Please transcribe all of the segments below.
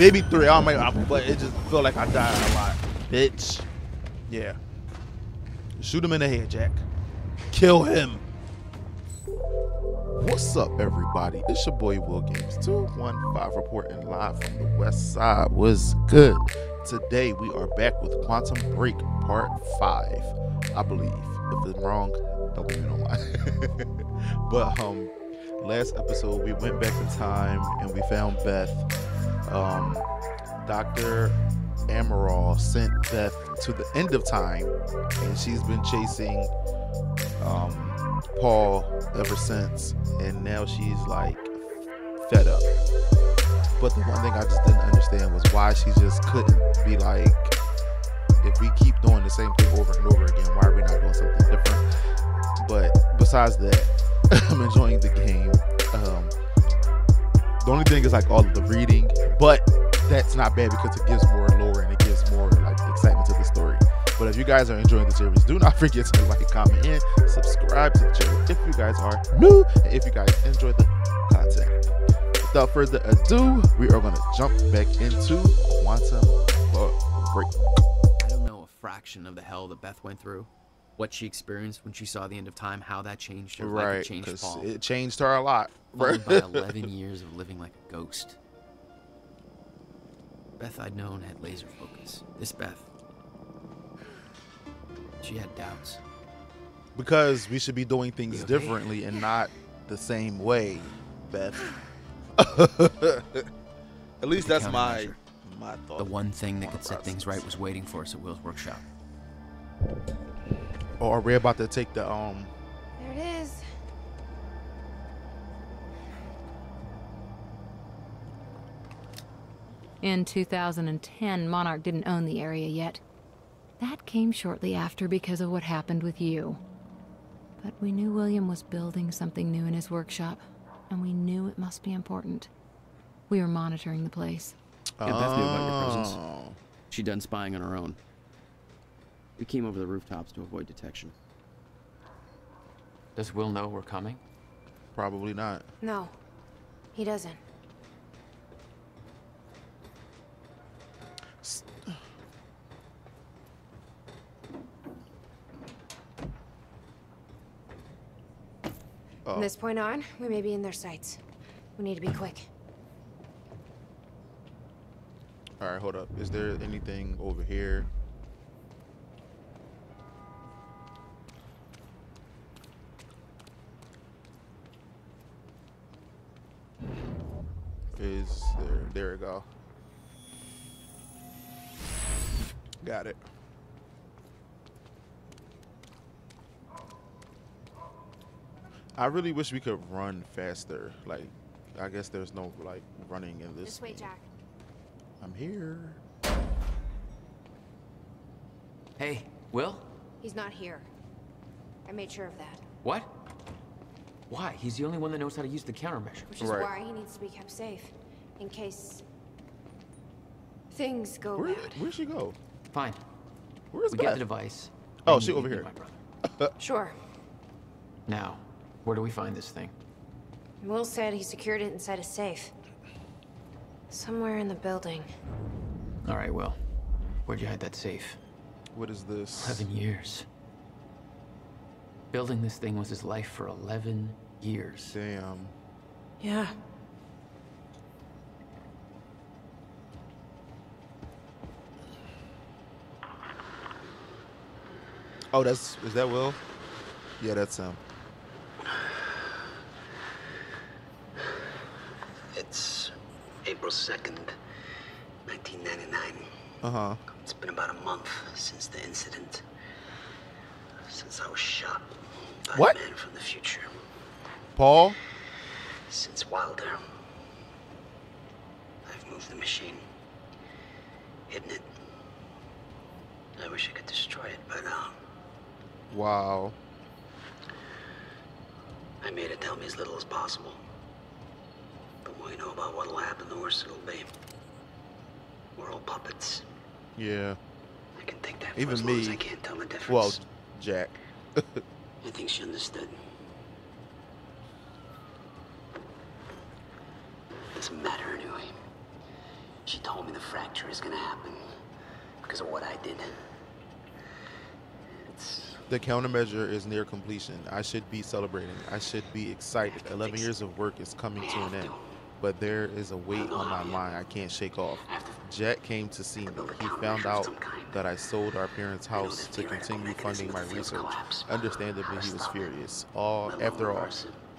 maybe three. I know, but it just feel like I died a lot. Bitch. Yeah. Shoot him in the head, Jack. Kill him. What's up, everybody? It's your boy Will Games 215 reporting live from the west side. Was good? Today we are back with Quantum Break Part 5. I believe. If it's wrong, don't leave me no lie. but um last episode we went back in time and we found Beth. Um Dr. Amaral sent Beth to the end of time and she's been chasing um Paul ever since, and now she's like fed up. But the one thing I just didn't understand was why she just couldn't be like, if we keep doing the same thing over and over again, why are we not doing something different? But besides that, I'm enjoying the game. Um, the only thing is like all of the reading, but that's not bad because it gives more lore and it gives more like excitement to the story. But if you guys are enjoying the series, do not forget to like, comment, and subscribe to the channel if you guys are new and if you guys enjoy the content. Without further ado, we are going to jump back into Quantum Break. I don't know a fraction of the hell that Beth went through, what she experienced when she saw the end of time, how that changed her, like Right, it changed Paul. it changed her a lot. Followed by 11 years of living like a ghost. Beth I'd known had laser focus. This Beth, she had doubts. because we should be doing things okay? differently and not the same way, Beth. At least that's my my thought. The one thing that could set things right was waiting for us at Will's workshop. Or are we about to take the um? There it is. In 2010, Monarch didn't own the area yet. That came shortly after because of what happened with you. But we knew William was building something new in his workshop, and we knew it must be important. We were monitoring the place. Yeah, Beth knew about your presence. Oh. She'd done spying on her own. We came over the rooftops to avoid detection. Does Will know we're coming? Probably not. No, he doesn't. From this point on, we may be in their sights. We need to be quick. All right, hold up. Is there anything over here? Is there? There we go. Got it. I really wish we could run faster. Like, I guess there's no like running in this. This way, game. Jack. I'm here. Hey, Will? He's not here. I made sure of that, What? Why? He's the only one that knows how to use the countermeasure. which is Right. why he needs to be kept safe, in case things go Where, bad. where'd she go? Fine. Where's we Beth? get the device. Oh, then she over here. My. Sure. Now, where do we find this thing? Will said he secured it inside a safe. Somewhere in the building. All right, Will. Where'd you hide that safe? What is this? 11 years. Building this thing was his life for 11 years. Damn. Yeah. Oh, that's is that Will? Yeah, that's him. It's April 2nd, 1999. Uh huh. It's been about a month since the incident. Since I was shot by What? a man from the future. Paul. Since Wilder. I've moved the machine. Hidden it. I wish I could destroy it, but uh, Wow. I made it tell me as little as possible. The more you know about what'll happen, the worse it'll be. We're all puppets. Yeah. I can think that for Even as long as me. I can't tell the difference. Well, Jack. I think she understood. Doesn't matter anyway. She told me the fracture is gonna happen because of what I did. It's The countermeasure is near completion. I should be celebrating. I should be excited. 11 years of work is coming to an end. But there is a weight on my mind I can't shake off. Jack came to see me. He found out that I sold our parents' house to continue funding my research. Understandably, he was furious. All after all,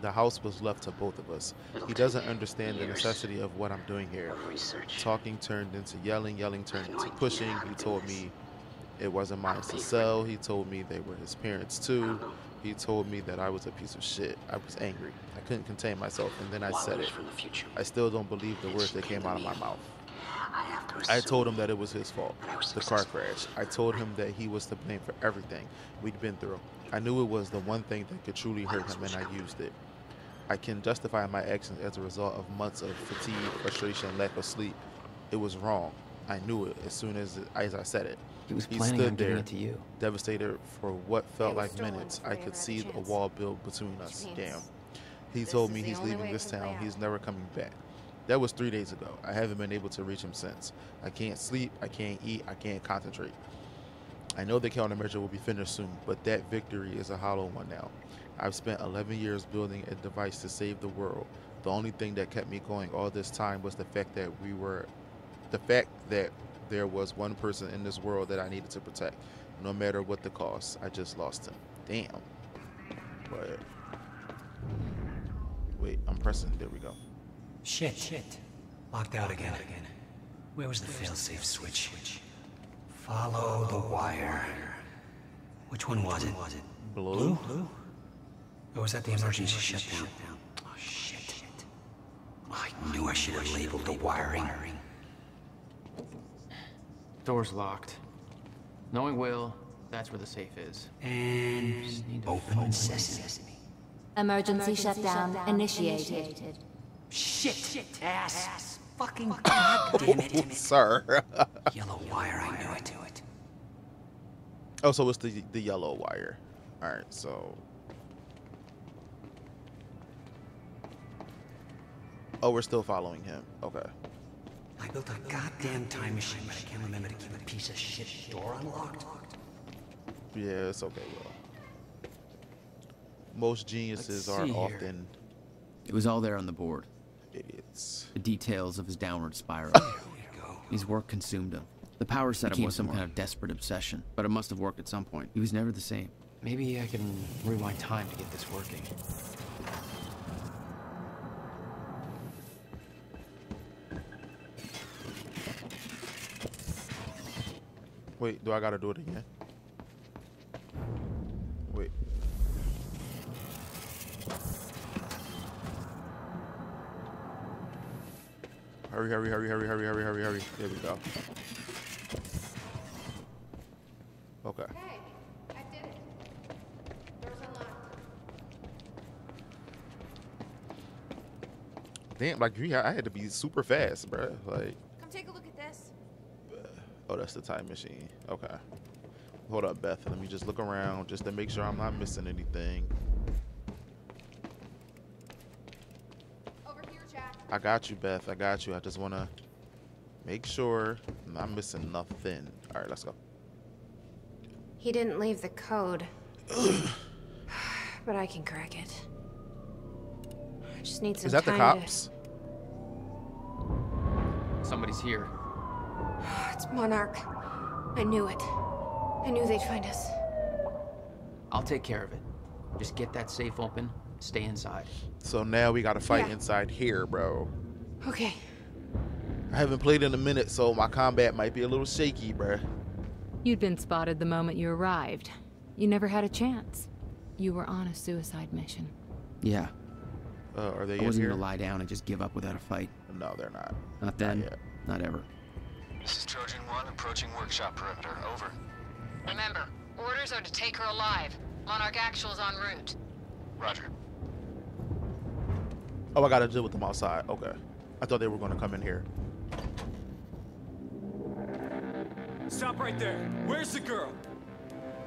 the house was left to both of us. He doesn't understand the necessity of what I'm doing here. Talking turned into yelling, yelling turned into pushing. He told me it wasn't mine to sell. He told me they were his parents too. He told me that I was a piece of shit. I was angry. I couldn't contain myself, and then I said it. from the future. I still don't believe the words that came out of my mouth. I I told him that it was his fault, was the car crash. I told him that he was to blame for everything we'd been through. I knew it was the one thing that could truly hurt him, and I used it. I can justify my actions as a result of months of fatigue, frustration, lack of sleep. It was wrong. I knew it as soon as as I said it. He was He planning stood on giving there, it to you. devastated for what felt like minutes. I could see a a wall built between us. Damn. He this told me he's leaving this can play town. He's never coming back. That was three days ago. I haven't been able to reach him since. I can't sleep. I can't eat. I can't concentrate. I know the countermeasure will be finished soon, but that victory is a hollow one now. I've spent 11 years building a device to save the world. The only thing that kept me going all this time was the fact that we were, the fact that there was one person in this world that I needed to protect, no matter what the cost. I just lost him. Damn. But wait, I'm pressing. There we go. Shit, shit. Locked out again. Where was the failsafe switch? switch? Follow the wire. Which one was it? Was it Blue. Blue? Or was that the emergency shutdown? Oh, oh shit. I knew I should have labeled the wiring. Door's locked. Knowing Will, that's where the safe is. And open sesame. Emergency shutdown initiated. Shit, Shit. ass, fucking goddamn it. Sir. Yellow wire, I knew it. oh, so it's the the yellow wire. All right, so. Oh, we're still following him. Okay. I built a goddamn time machine, but I can't remember to keep a piece of shit door unlocked. Yeah, it's okay, Will. Most geniuses are often It was all there on the board. Idiots. The details of his downward spiral. There we go. His work consumed him. The power setup was some kind of desperate obsession, but it must have worked at some point. He was never the same. Maybe I can rewind time to get this working. Wait, do I gotta do it again? Hurry, hurry, hurry, hurry, hurry, hurry, hurry, hurry. There we go. Okay. Hey, I did it. Door's unlocked. Damn, like we, I had to be super fast, bro. Like, Come take a look at this. oh, that's the time machine. Okay. Hold up, Beth. Let me just look around just to make sure I'm not missing anything. Over here, Jack. I got you, Beth. I got you. I just want to make sure I'm not missing nothing. All right, let's go. He didn't leave the code. but I can crack it. I just need some Is that the time cops? Somebody's here. It's Monarch. I knew it. I knew they'd find us. I'll take care of it. Just get that safe open, stay inside. So now we got to fight Yeah. inside here, bro. Okay. I haven't played in a minute, so my combat might be a little shaky, bruh. You'd been spotted the moment you arrived. You never had a chance. You were on a suicide mission. Yeah, Uh, are they I in wasn't here? gonna lie down and just give up without a fight. No, they're not. Not then, yet. not ever. This is Trojan 1 approaching workshop perimeter. Over. Remember, orders are to take her alive. Monarch Actual's en route. Roger. Oh, I gotta deal with them outside. Okay. I thought they were gonna come in here. Stop right there. Where's the girl?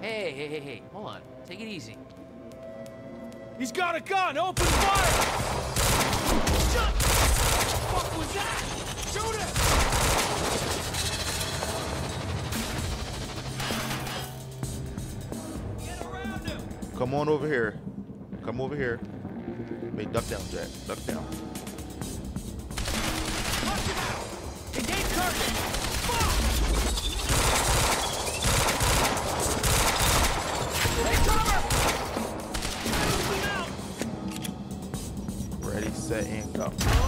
Hey, hey, hey, hey. Hold on. Take it easy. He's got a gun! Open fire! Shut! What the fuck was that? Shoot him! Get around him! Come on over here. Come over here. Wait, duck down, Jack. Duck down. Ready, set, and go.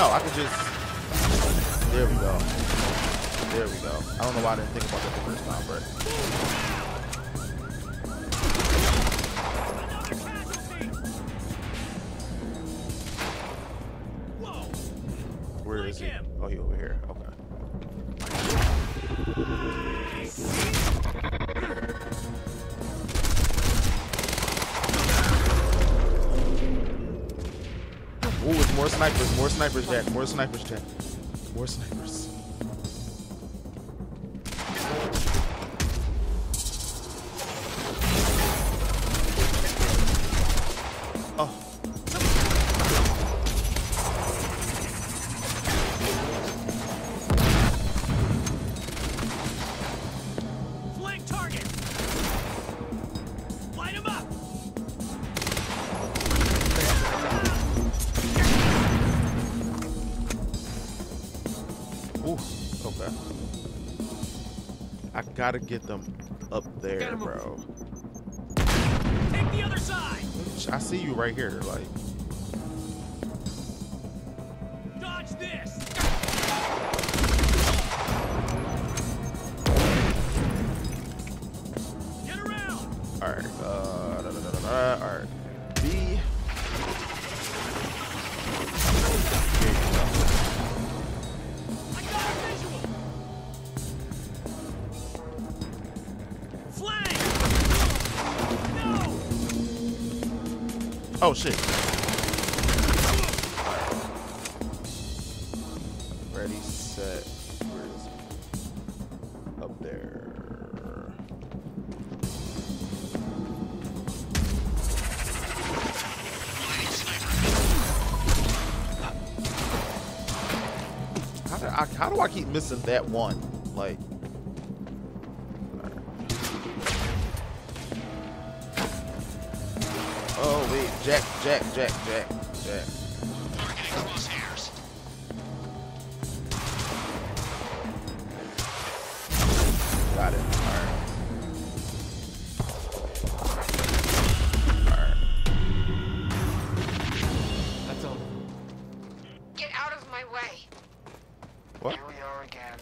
No, I could just. Jack. More snipers, Jack. Gotta get them up there, Get 'em up. bro. Take the other side! I see you right here, like. Oh shit. Ready, set. Where is he? Up there. How do I, how do I keep missing that one? Jack, Jack, Jack, Jack, Jack. Got it. Alright. Alright. That's all. Get out of my way. What? Here we are again.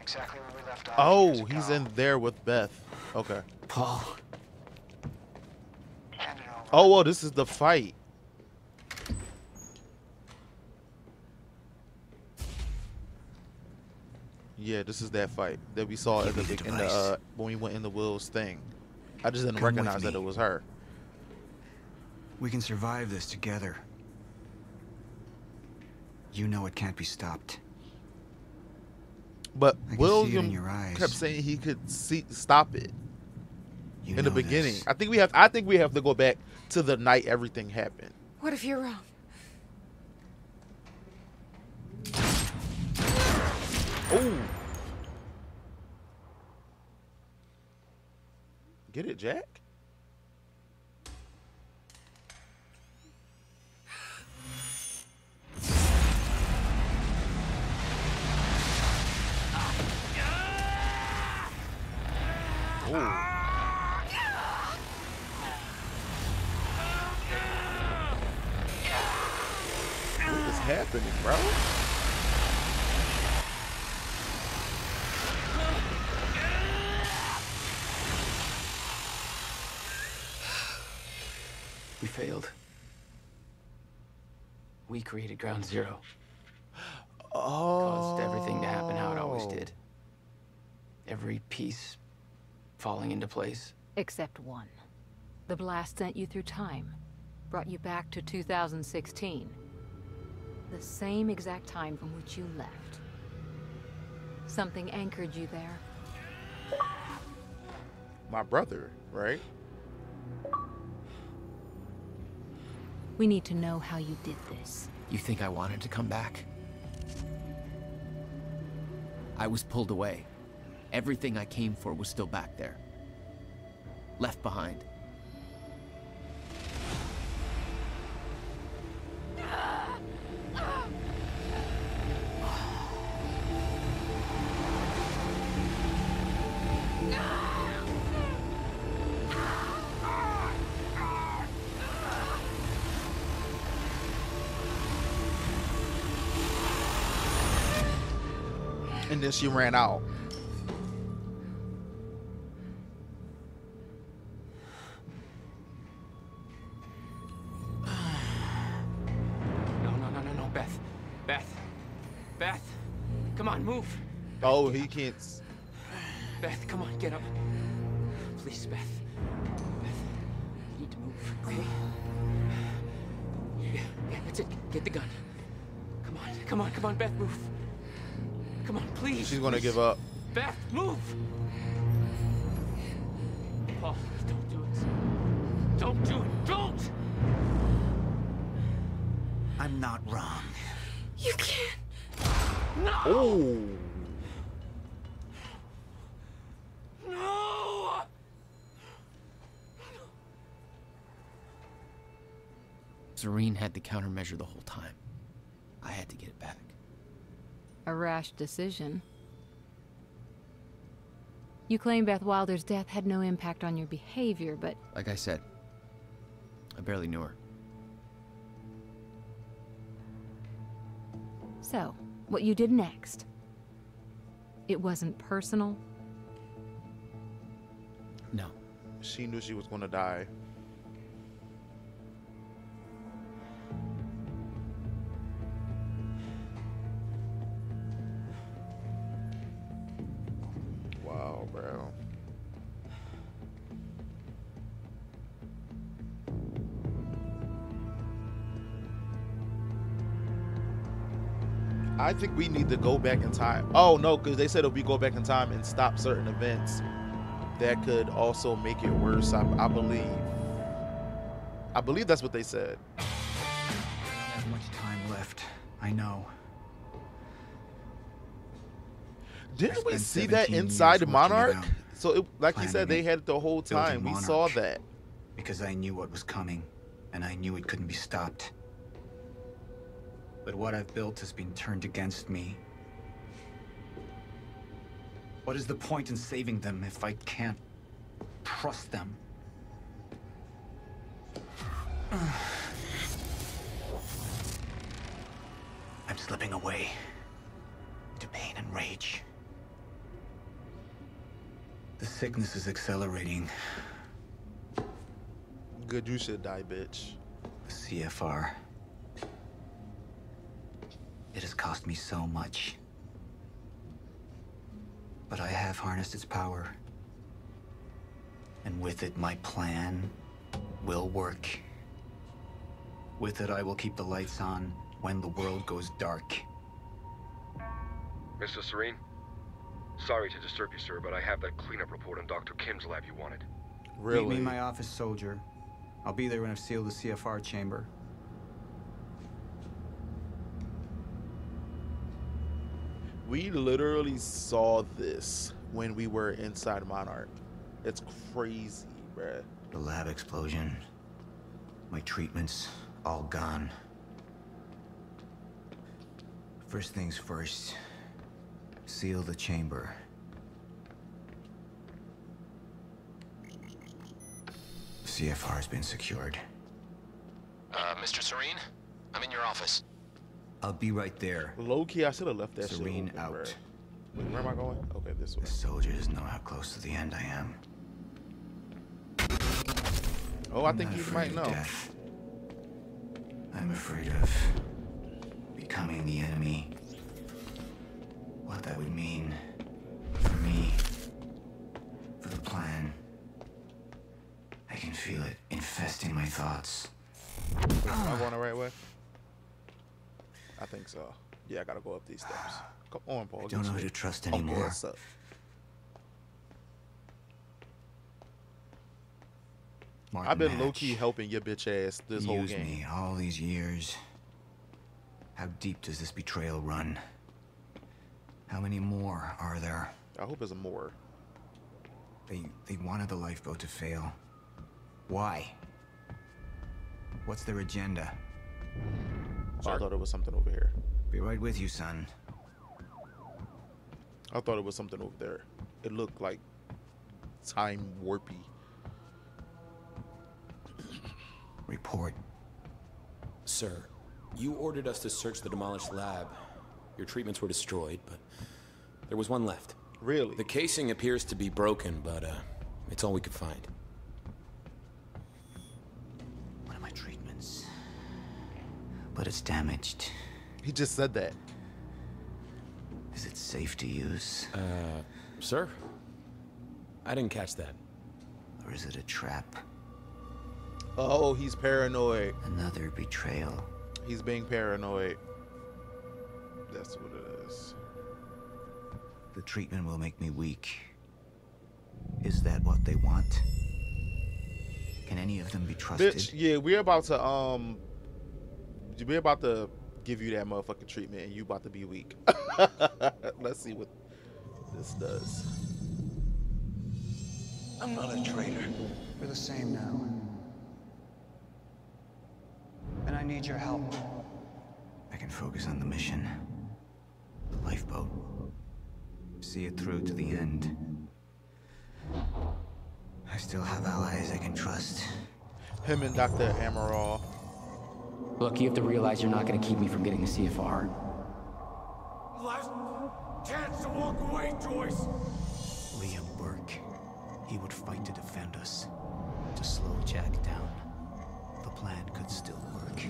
Exactly where we left off. Oh, he's in there with Beth. Okay. Paul. Hand it over. Oh, this is the fight. Yeah, this is that fight that we saw in the, the in the uh, when we went in the Will's thing. I just didn't Come recognize that it was her. We can survive this together. You know it can't be stopped. But I can see William kept saying he could see stop it You in the beginning. this. I think we have. I think we have to go back to the night everything happened. What if you're wrong? Oh. Get it, Jack? What happening, bro? We failed. We created Ground Zero. Oh. Caused everything to happen how it always did. Every piece falling into place. Except one. The blast sent you through time. Brought you back to 2016. The same exact time from which you left. Something anchored you there. My brother, right? We need to know how you did this. You think I wanted to come back? I was pulled away. Everything I came for was still back there. Left behind. And she ran out. No, no, no, no, no, Beth. Beth. Beth. Come on, move. Oh, he can't. Beth, come on, get up. Please, Beth. Beth, you need to move, okay? Yeah, yeah, that's it. Get the gun. Come on, come on, come on, Beth, move. Come on, please. She's gonna please. give up. Beth, move! Paul, don't do it. Don't do it. Don't! I'm not wrong. You can't. No. Oh. No! Serene had the countermeasure the whole time. I had to get it back. A rash decision. You claim Beth Wilder's death had no impact on your behavior, but Like I said, I barely knew her. so, what you did next? It wasn't personal? No. She knew she was gonna die. I think we need to go back in time. Oh no, because they said if we go back in time and stop certain events, that could also make it worse. I, I believe. I believe that's what they said. Not much time left. I know. Didn't we see that inside Monarch? So, it, like you said, they had it the whole time. We saw that. Because I knew what was coming, and I knew it couldn't be stopped. But what I've built has been turned against me. What is the point in saving them if I can't trust them? I'm slipping away into pain and rage. The sickness is accelerating. Good, you should die, bitch. The CFR. It has cost me so much. But I have harnessed its power. And with it, my plan will work. With it, I will keep the lights on when the world goes dark. Mr. Serene, Sorry to disturb you, sir, but I have that cleanup report on Dr. Kim's lab you wanted. Really? Meet me in my office, soldier. I'll be there when I've sealed the CFR chamber. We literally saw this when we were inside Monarch. It's crazy, bruh. The lab explosion. My treatments, all gone. First things first. Seal the chamber. CFR's been secured. Uh, Mr. Serene? I'm in your office. I'll be right there. Low key, I should have left that Serene shit open, out. Wait, where am I going? Okay, this way. The soldiers know how close to the end I am. Oh, I I'm think you might know. Death. I'm afraid of becoming the enemy. What that would mean for me, for the plan. I can feel it infesting my thoughts. Wait, am I going the right way? I think so. Yeah, I gotta go up these steps. Come on, Paul. I don't know who to trust anymore. Okay? Martin I've been low key helping your bitch ass this you whole game. me all these years. How deep does this betrayal run? How many more are there? I hope there's more. They they wanted the lifeboat to fail. Why? What's their agenda? So I thought it was something over here. Be right with you, son. I thought it was something over there. It looked like time warpy. Report. Sir, you ordered us to search the demolished lab. Your treatments were destroyed, but there was one left. Really? The casing appears to be broken, but uh, it's all we could find. But it's damaged. He just said that. Is it safe to use? Uh, sir? I didn't catch that. Or is it a trap? Oh, he's paranoid. Another betrayal. He's being paranoid. That's what it is. The treatment will make me weak. Is that what they want? Can any of them be trusted? Bitch, yeah, we're about to um we're about to give you that motherfucking treatment and you about to be weak. Let's see what this does. I'm not a traitor. We're the same now. And I need your help. I can focus on the mission. The lifeboat. See it through to the end. I still have allies I can trust. Him and Dr. Amaral. Look, you have to realize you're not going to keep me from getting the CFR. Last chance to walk away, Joyce. Liam Burke. He would fight to defend us. To slow Jack down. The plan could still work.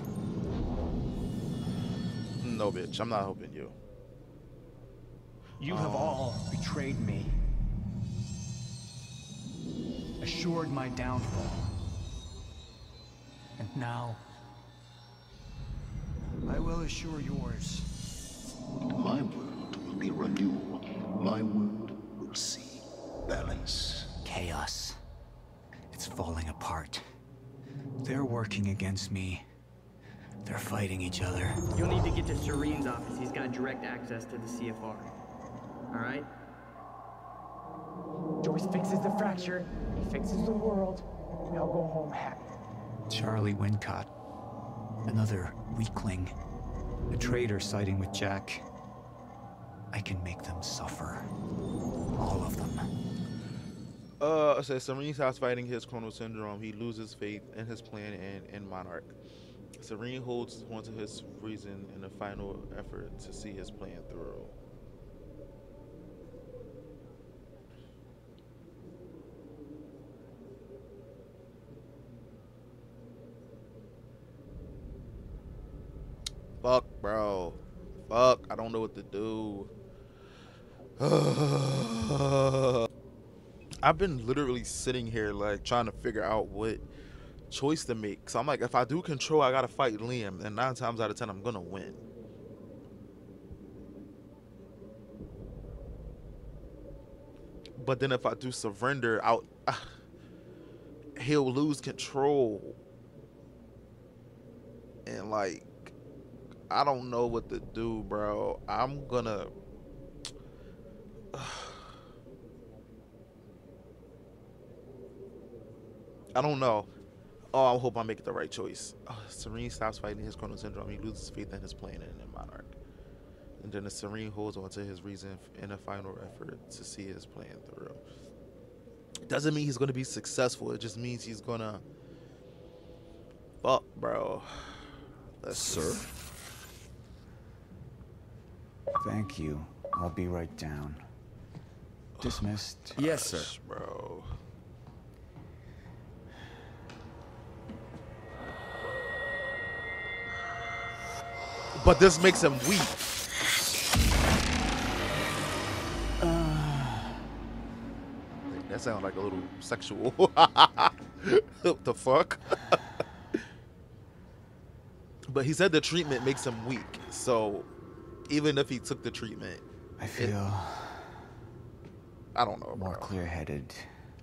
No, bitch, I'm not helping you. You have oh. all betrayed me. Assured my downfall. And now, I will assure yours. My world will be renewal. My world will see balance. Chaos. It's falling apart. They're working against me. They're fighting each other. You'll need to get to Serene's office. He's got direct access to the CFR. All right? Joyce fixes the fracture. He fixes the world. and We all go home happy. Charlie Wincott. Another weakling. A traitor siding with Jack. I can make them suffer. All of them. Uh, says Serene starts fighting his chronon syndrome. He loses faith in his plan and in Monarch. Serene holds onto his reason in a final effort to see his plan through. Fuck, bro. Fuck, I don't know what to do. I've been literally sitting here like trying to figure out what choice to make. So I'm like, if I do control, I gotta fight Liam, and nine times out of ten, I'm gonna win. But then if I do surrender, out he'll lose control. And like I don't know what to do, bro. I'm gonna I don't know. Oh, I hope I make the right choice. Oh, Serene stops fighting his chronon syndrome. He loses faith in his plan and in Monarch. And then the Serene holds on to his reason in a final effort to see his plan through. It doesn't mean he's going to be successful. It just means he's going to. Fuck, bro. Let's Sir? Just... Thank you. I'll be right down. Dismissed. Yes, sir. Bro. But this makes him weak. Uh, that sounds like a little sexual. the fuck? but he said the treatment makes him weak. So even if he took the treatment, I feel. It, I don't know. More clear-headed.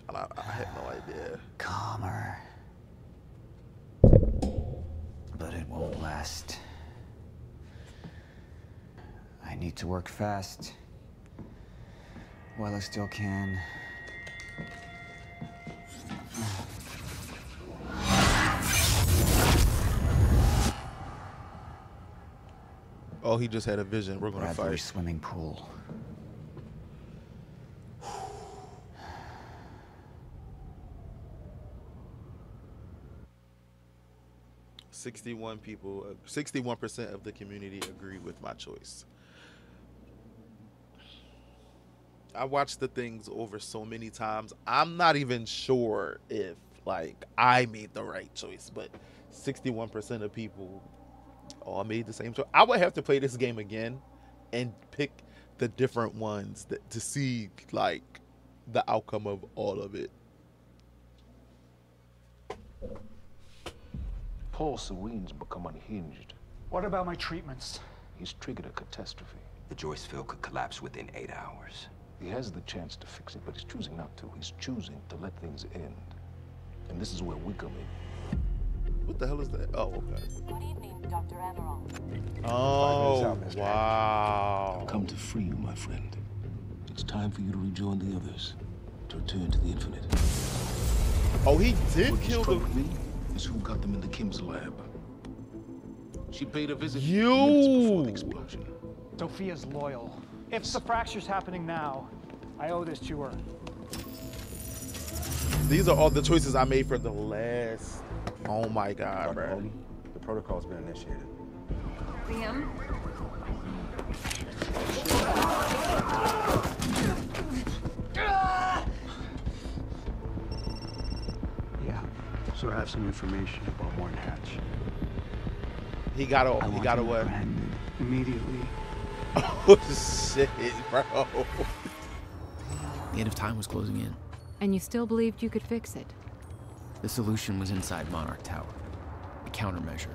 I, I have no idea. Calmer. But it won't last. I need to work fast. While I still can. Oh, he just had a vision. We're gonna Bradbury fight. swimming pool. 61 people, 61% uh, of the community agree with my choice. I watched the things over so many times. I'm not even sure if like I made the right choice, but 61% of people all made the same choice. I would have to play this game again and pick the different ones that, to see like the outcome of all of it. Paul Serene's become unhinged. What about my treatments? He's triggered a catastrophe. The Joyce Field could collapse within eight hours. He has the chance to fix it, but he's choosing not to. He's choosing to let things end. And this is where we come in. What the hell is that? Oh, okay. Good evening, Dr. Amaral. Oh, wow. I've come to free you, my friend. It's time for you to rejoin the others. To return to the infinite. Oh, he did what kill the... Me is who got them in the Kim's lab. She paid a visit you. minutes before the explosion. Sofia's loyal. If the fracture's happening now, I owe this to her. These are all the choices I made for the last. Oh my god, Dr. bro. Um, the protocol's been initiated. Liam? Yeah, so I have some information about Martin Hatch. He got a. he got a what? Immediately. Oh shit, bro. The end of time was closing in. And you still believed you could fix it? The solution was inside Monarch Tower. A countermeasure.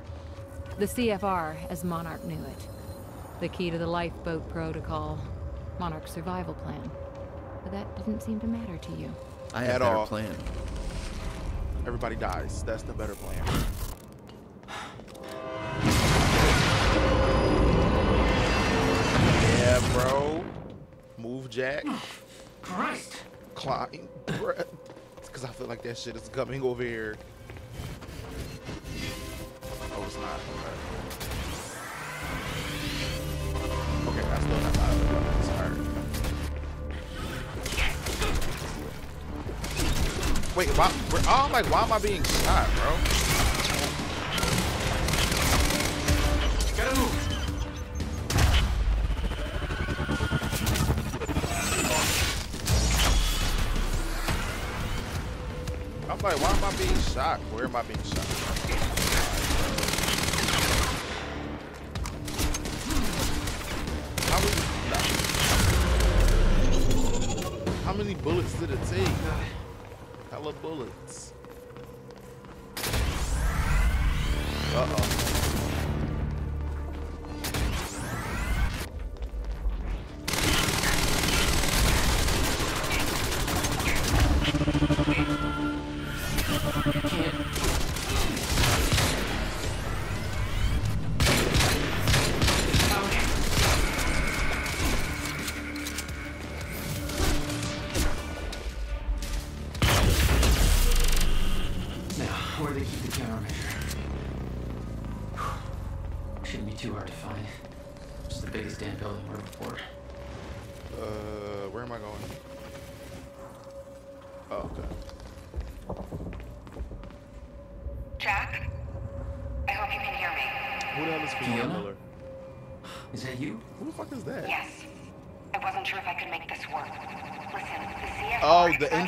The CFR, as Monarch knew it. The key to the lifeboat protocol. Monarch's survival plan. But that didn't seem to matter to you. I had At a better all. plan. Everybody dies. That's the better plan. Yeah, bro. Move, Jack. Oh, Christ. Climb. Because I feel like that shit is coming over here. Oh, it's not. Okay. I still have my other weapons. Alright. Wait, why, where, oh, I'm like, why am I being shot, bro? Why am I being shot? Where am I being shot?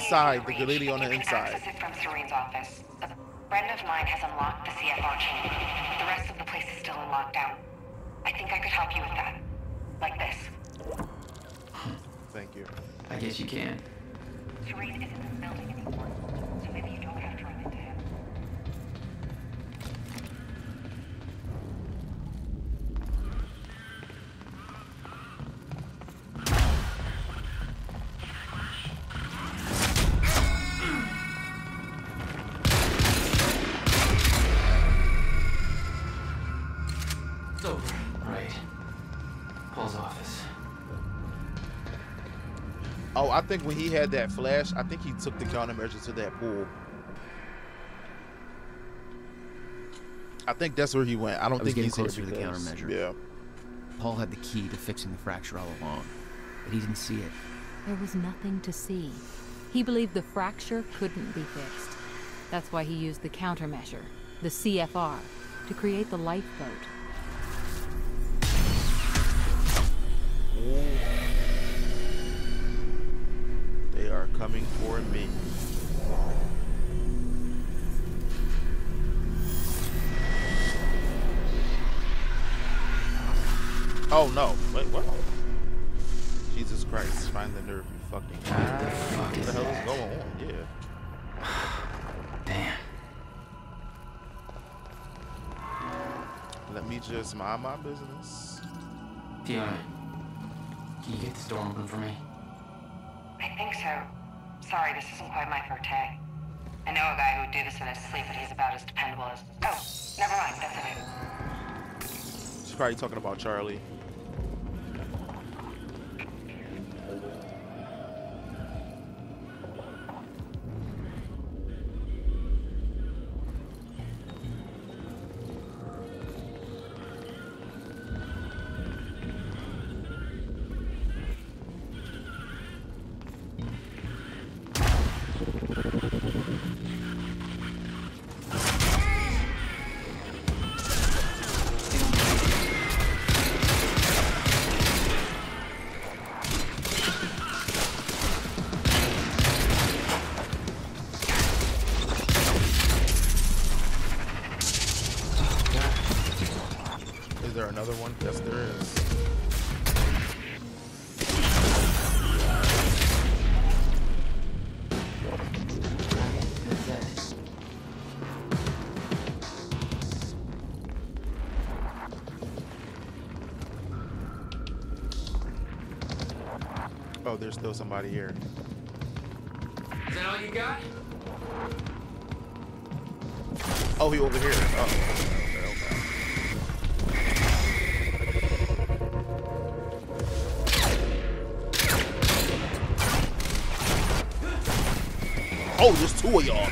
Inside, the lady on the inside. from Serene's office. A friend of mine has unlocked the CFR chamber. Oh, I think when he had that flash, I think he took the countermeasure to that pool. I think that's where he went. I don't I think getting he's here closer to the because- countermeasure. Yeah. Paul had the key to fixing the fracture all along, but he didn't see it. There was nothing to see. He believed the fracture couldn't be fixed. That's why he used the countermeasure, the CFR, to create the lifeboat. Coming for me. Oh no! Wait, what? Jesus Christ! Find the nerve, you fucking. Ah, what the fuck is the hell that? is going on? Yeah. Damn. Let me just mind my business. Fiona, can you get this door open for me? I think so. Sorry, this isn't quite my forte. I know a guy who would do this in his sleep, but he's about as dependable as. Oh, never mind. That's it. She's probably talking about Charlie. There's still somebody here. Is that all you got? Oh, he over here. Oh. Oh, there's two of y'all.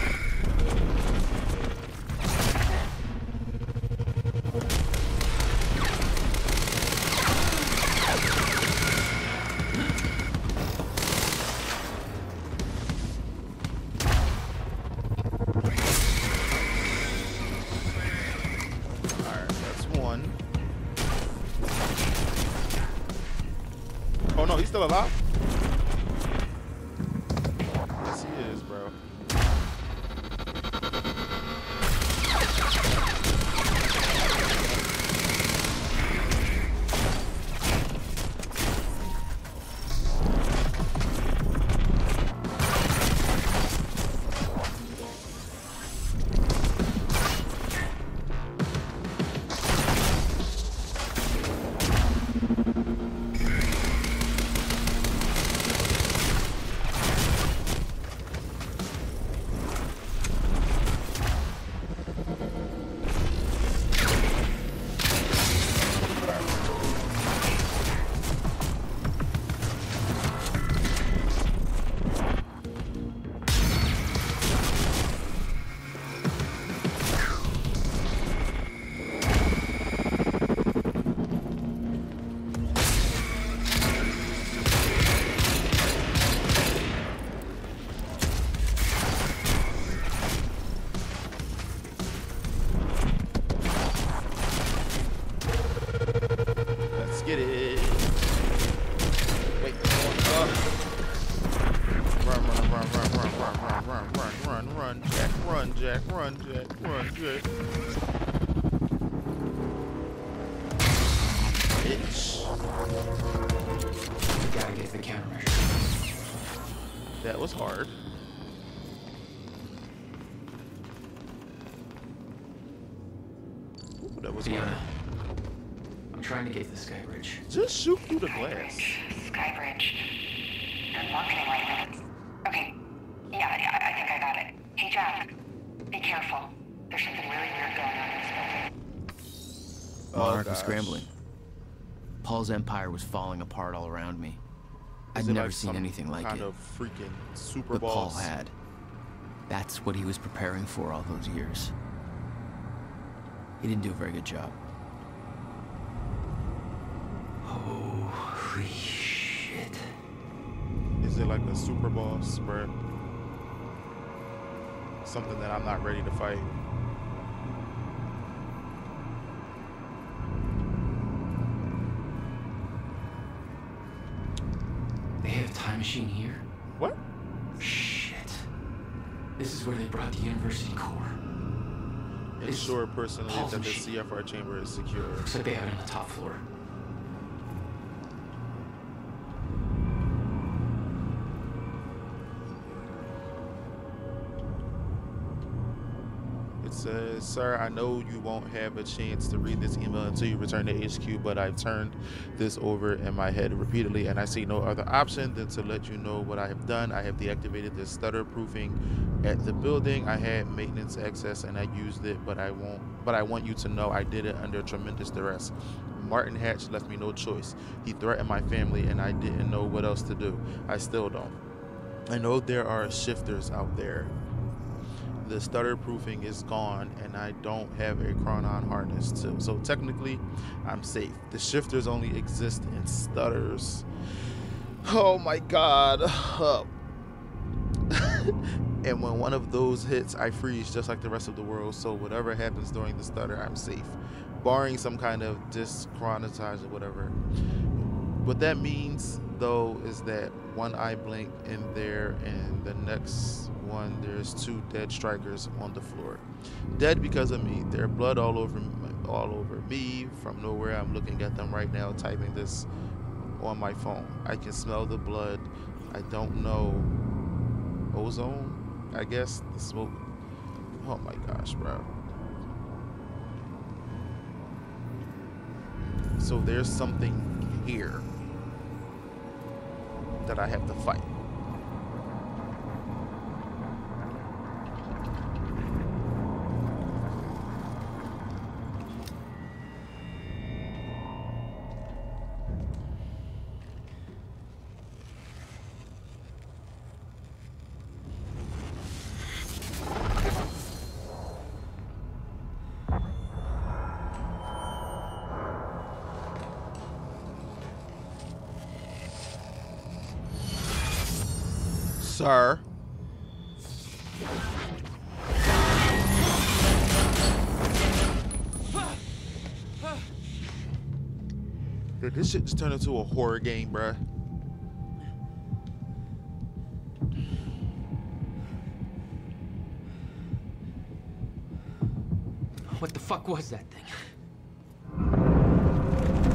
Empire was falling apart all around me. I'd never like seen anything like kind it. of freaking super But Paul had. That's what he was preparing for all those years. He didn't do a very good job. Holy shit. Is it like a super boss, bruh? Something that I'm not ready to fight. This is where they brought the university core. Ensure personally that the. CFR chamber is secure. Looks like they have it on the top floor. Says, Sir, I know you won't have a chance to read this email until you return to HQ, but I've turned this over in my head repeatedly, and I see no other option than to let you know what I have done. I have deactivated the stutter proofing at the building. I had maintenance access and I used it, but I won't but I want you to know I did it under tremendous duress. Martin Hatch left me no choice. He threatened my family and I didn't know what else to do. I still don't. I know there are shifters out there the stutter proofing is gone and I don't have a chronon harness too. So technically I'm safe. The shifters only exist in stutters. Oh my god. and when one of those hits, I freeze just like the rest of the world. So whatever happens during the stutter, I'm safe. Barring some kind of dischronization or whatever. What that means though is that one eye blink in there and the next one there's two dead strikers on the floor. Dead because of me. Their blood all over all over me from nowhere. I'm looking at them right now typing this on my phone. I can smell the blood. I don't know ozone, I guess the smoke. Oh my gosh, bro. So there's something here that I have to fight. Sir. Dude, this shit just turned into a horror game, bruh. What the fuck was that thing?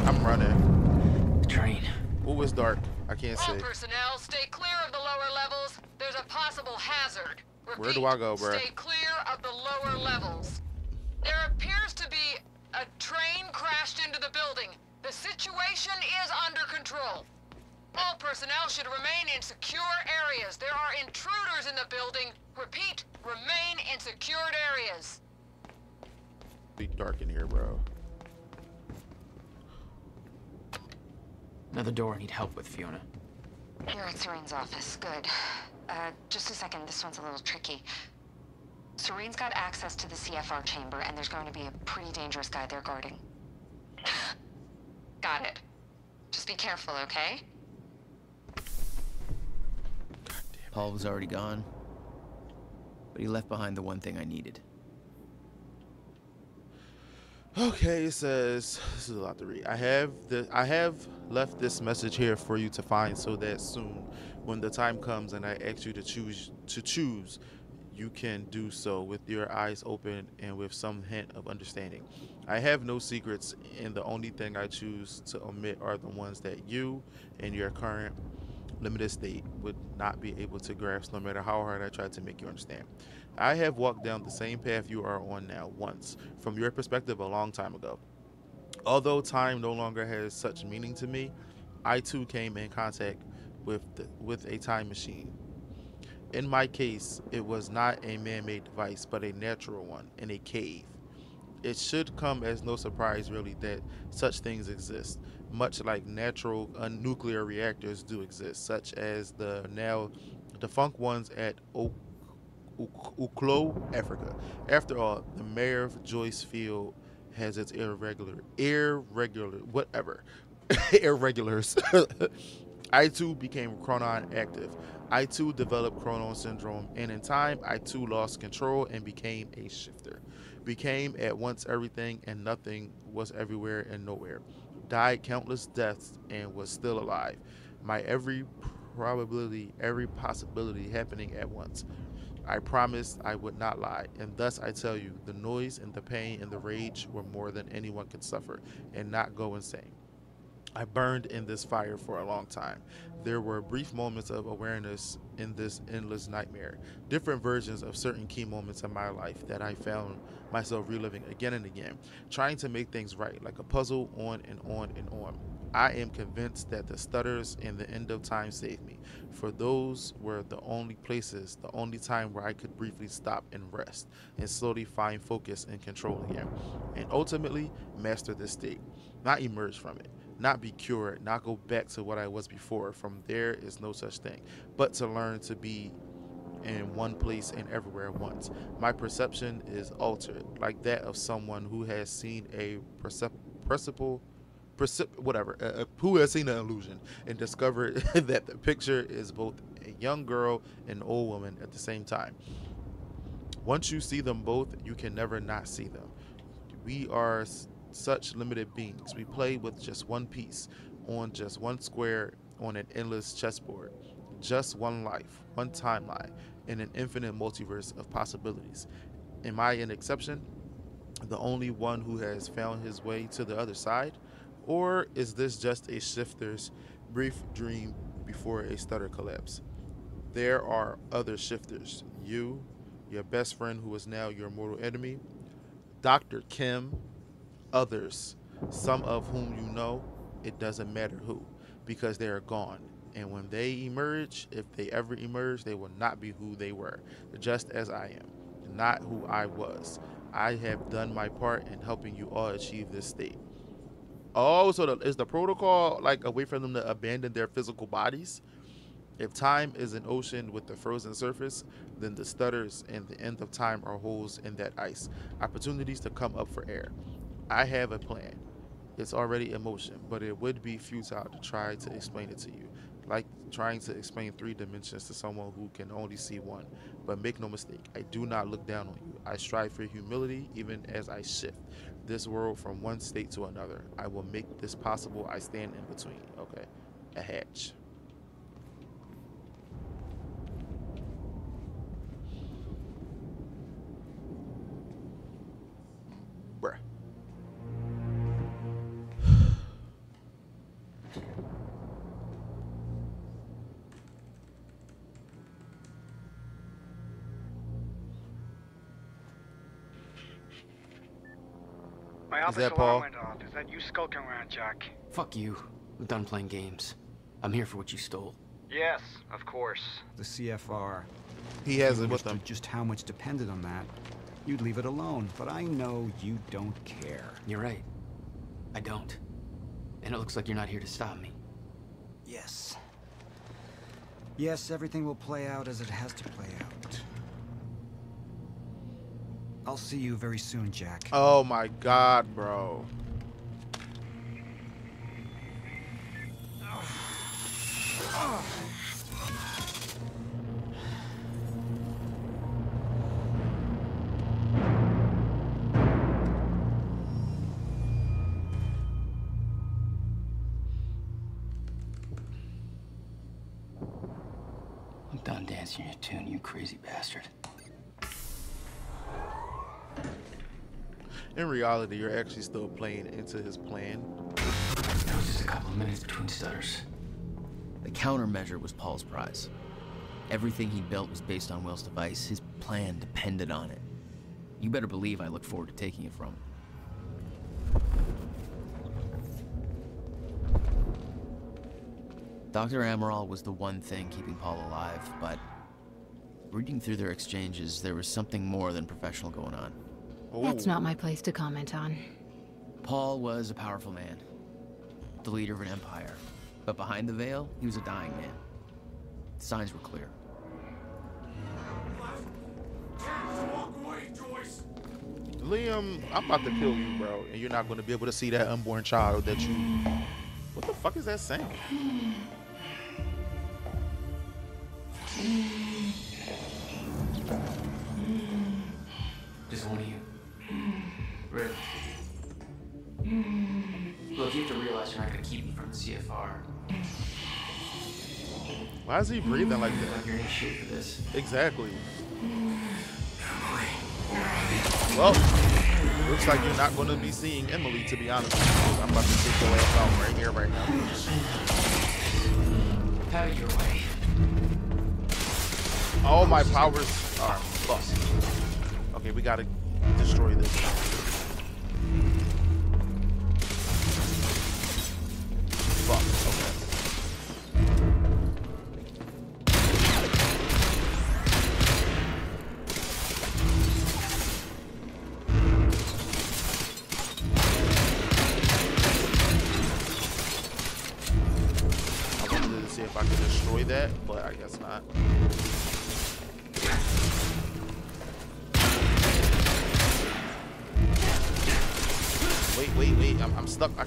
I'm running. The train. Oh, it's dark. I can't All see. personnel, stay clear of the lower levels. There's a possible hazard. Repeat, Where do I go, bruh? Stay clear of the lower levels. There appears to be a train crashed into the building. The situation is under control. All personnel should remain in secure areas. There are intruders in the building. Repeat, remain in secured areas. Be dark in here, bro. Another door I need help with, Fiona. You're at Serene's office. Good. Uh, just a second. This one's a little tricky. Serene's got access to the CFR chamber, and there's going to be a pretty dangerous guy there guarding. got it. Just be careful, okay? Paul was already gone. But he left behind the one thing I needed. Okay, it says this is a lot to read. I have the I have left this message here for you to find so that soon when the time comes and I ask you to choose to choose, you can do so with your eyes open and with some hint of understanding. I have no secrets and the only thing I choose to omit are the ones that you and your current limited state would not be able to grasp no matter how hard I try to make you understand. I have walked down the same path you are on now once, from your perspective a long time ago. Although time no longer has such meaning to me, I too came in contact with the, with a time machine. In my case, it was not a man-made device, but a natural one in a cave. It should come as no surprise, really, that such things exist, much like natural uh, nuclear reactors do exist, such as the now defunct ones at Oak Uklo, Africa. After all, the mayor of Joyce Field has its irregular, irregular, whatever, irregulars. I too became chronon active. I too developed chronon syndrome, and in time, I too lost control and became a shifter. Became at once everything and nothing, was everywhere and nowhere. Died countless deaths and was still alive. My every probability, every possibility happening at once. I promised I would not lie, and thus I tell you, the noise and the pain and the rage were more than anyone could suffer and not go insane. I burned in this fire for a long time. There were brief moments of awareness in this endless nightmare, different versions of certain key moments in my life that I found myself reliving again and again, trying to make things right, like a puzzle on and on and on. I am convinced that the stutters and the end of time saved me, for those were the only places, the only time where I could briefly stop and rest, and slowly find focus and control again, and ultimately master this state, not emerge from it, not be cured, not go back to what I was before. From there is no such thing, but to learn to be in one place and everywhere at once. My perception is altered, like that of someone who has seen a percep- perceptible percep- whatever, uh, who has seen an illusion and discovered that the picture is both a young girl and an old woman at the same time. Once you see them both, you can never not see them. We are such limited beings. We play with just one piece on just one square on an endless chessboard. Just one life, one timeline, in an infinite multiverse of possibilities. Am I an exception? The only one who has found his way to the other side? Or is this just a shifter's brief dream before a stutter collapse? There are other shifters. You, your best friend who is now your mortal enemy, Dr. Kim, others, some of whom you know, it doesn't matter who, because they are gone. And when they emerge, if they ever emerge, they will not be who they were, just as I am, not who I was. I have done my part in helping you all achieve this state. Oh, so the, is the protocol like a way for them to abandon their physical bodies? If time is an ocean with a frozen surface, then the stutters and the end of time are holes in that ice, opportunities to come up for air. I have a plan. It's already in motion, but it would be futile to try to explain it to you, like trying to explain three dimensions to someone who can only see one. But make no mistake, I do not look down on you. I strive for humility even as I shift this world from one state to another. I will make this possible. I stand in between. Okay. A hatch. Is that Paul? went off. Is that you skulking around, Jack? Fuck you. I'm done playing games. I'm here for what you stole. Yes, of course. The CFR. He has If you it with understood just how much depended on that, you'd leave it alone. But I know you don't care. You're right. I don't. And it looks like you're not here to stop me. Yes. Yes, everything will play out as it has to play I'll see you very soon, Jack. Oh my god, bro. Reality, you're actually still playing into his plan. That was just a couple of minutes between stutters. The countermeasure was Paul's prize. Everything he built was based on Will's device. His plan depended on it. You better believe I look forward to taking it from him. Dr. Amaral was the one thing keeping Paul alive, but reading through their exchanges, there was something more than professional going on. That's oh. not my place to comment on. Paul was a powerful man, the leader of an empire. But behind the veil, he was a dying man. The signs were clear. Liam, I'm about to kill you, bro, and you're not going to be able to see that unborn child that you. What the fuck is that saying? Why is he breathing like that? You're in shape for this. Exactly. Well, looks like you're not going to be seeing Emily, to be honest with you. I'm about to take your ass out right here, right now. Have it your way. All my powers are fucked. Okay, we gotta destroy this. Fuck, okay.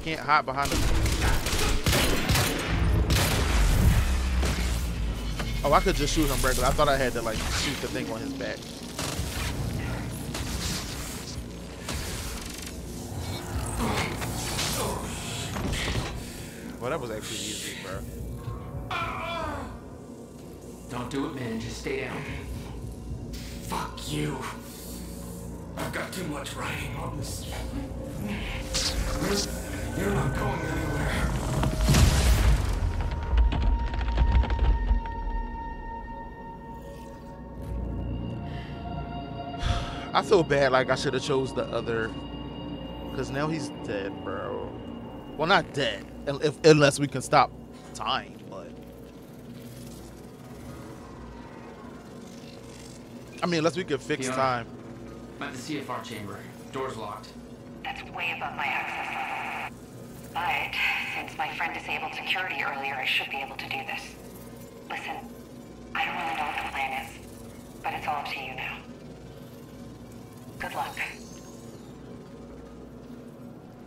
Can't hide behind the. Oh, I could just shoot him regular. I thought I had to like shoot the thing on his back. Well, that was actually easy, bro. Don't do it, man. Just stay down. Fuck you. I've got too much writing on this. You're not going anywhere. I feel bad. Like I should have chose the other, because now he's dead, bro. Well, not dead, if, unless we can stop time. But I mean, unless we could fix Fiona. time. I'm at the CFR chamber. Door's locked. That's way above my access level. But since my friend disabled security earlier, I should be able to do this. Listen, I don't really know what the plan is, but it's all up to you now. Good luck.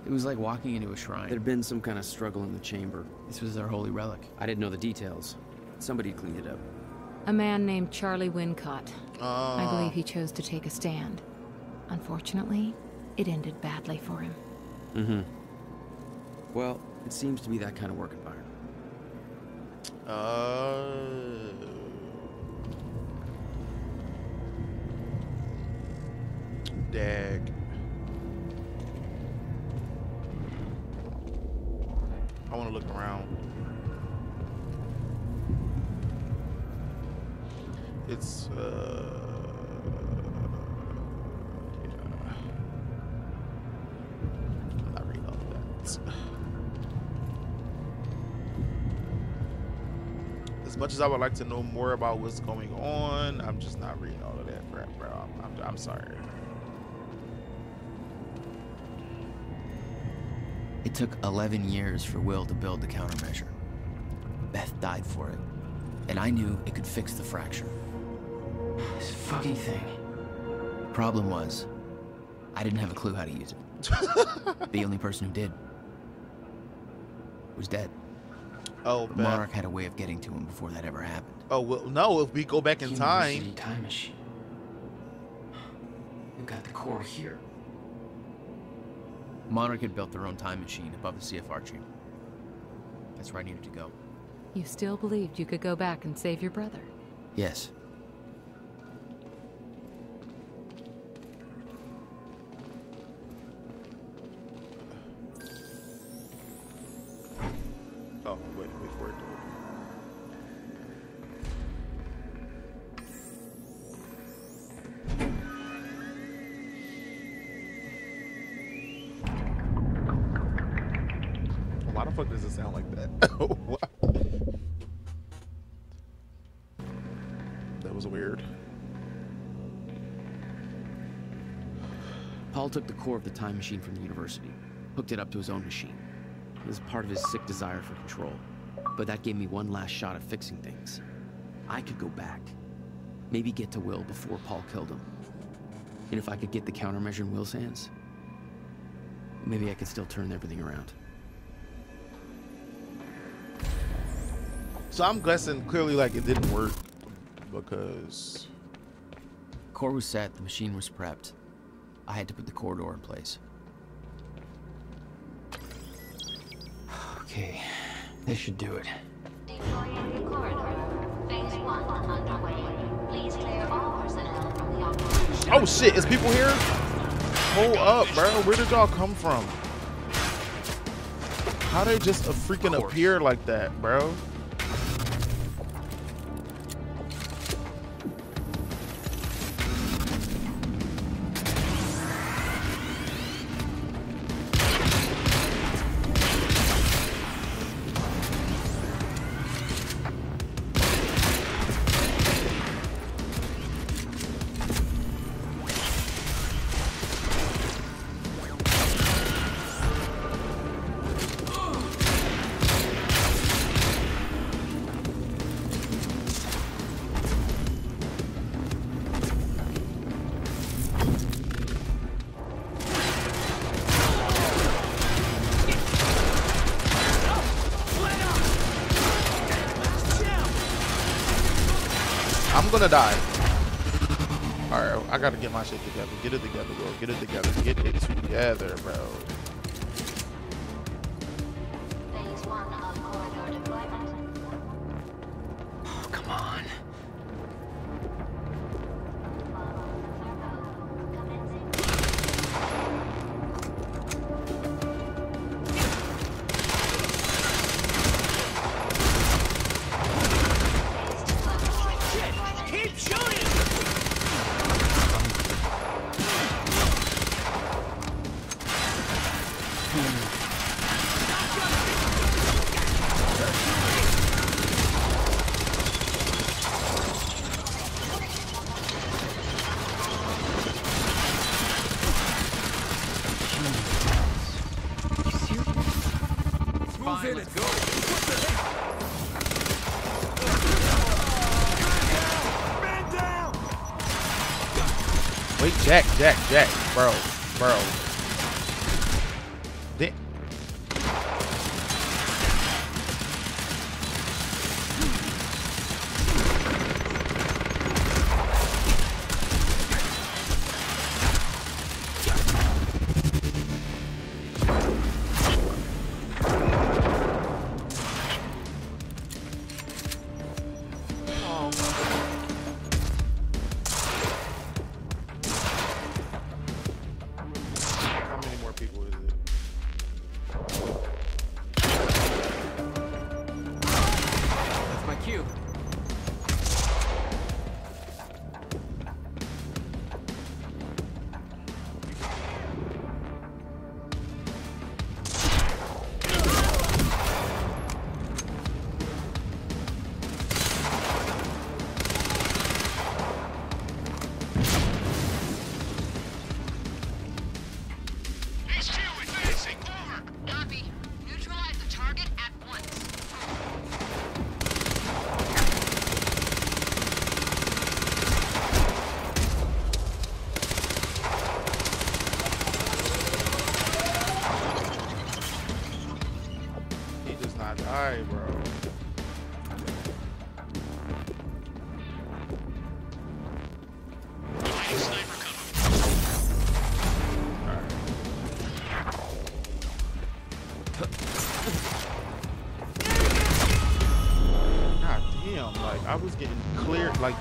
It was like walking into a shrine. There'd been some kind of struggle in the chamber. This was their holy relic. I didn't know the details. Somebody cleaned it up. A man named Charlie Wincott. I Ah. believe he chose to take a stand. Unfortunately, it ended badly for him. Mm-hmm. Well, it seems to be that kind of work environment. Uh. Dag. I want to look around. It's uh. Yeah. I'm not reading all of that. Much as I would like to know more about what's going on, I'm just not reading all of that crap, bro. I'm, I'm, I'm sorry. It took 11 years for Will to build the countermeasure. Beth died for it, and I knew it could fix the fracture. This fucking thing. The problem was, I didn't have a clue how to use it. the only person who did was dead. Oh, But Monarch had a way of getting to him before that ever happened. Oh well, no. If we go back in time, time machine. We've got the core here. Monarch had built their own time machine above the CFR chamber. That's where I needed to go. You still believed you could go back and save your brother? Yes. Paul took the core of the time machine from the university, hooked it up to his own machine. It was part of his sick desire for control. But that gave me one last shot at fixing things. I could go back. Maybe get to Will before Paul killed him. And if I could get the countermeasure in Will's hands, maybe I could still turn everything around. So I'm guessing clearly like it didn't work because Core was set, the machine was prepped. I had to put the corridor in place. Okay, this should do it. Deploying the corridor. Phase one underway. Please clear all personnel from the operation. Oh shit, is people here? Hold up, bro. Where did y'all come from? How they just a freaking appear like that, bro? Die. Jack, Jack, Jack, bro, bro.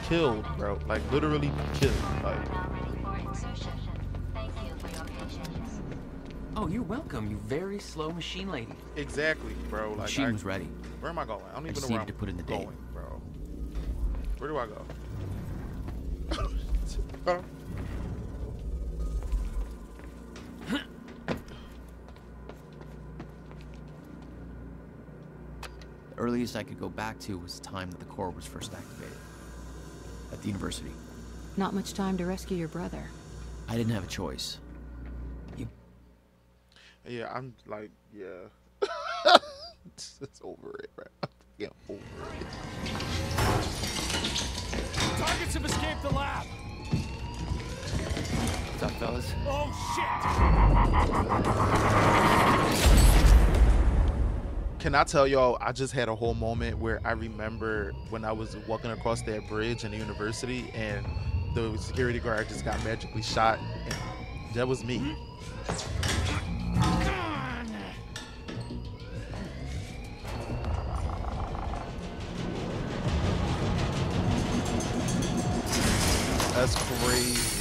Killed, bro. Like literally killed. Like Oh, you're welcome, you very slow machine lady. exactly, bro. Like machine I- was ready. Where am I going? I don't I even just know where I'm to put in the date. bro. Where do I go? The earliest I could go back to was the time that the core was first activated. At the university. Not much time to rescue your brother. I didn't have a choice. Yeah, I'm like, yeah. it's, it's over it, bro. Yeah, over it. Targets have escaped the lab. What's up, fellas? Oh Can I tell y'all, I just had a whole moment where I remember when I was walking across that bridge in the university and the security guard just got magically shot. And that was me. Hmm? That's crazy.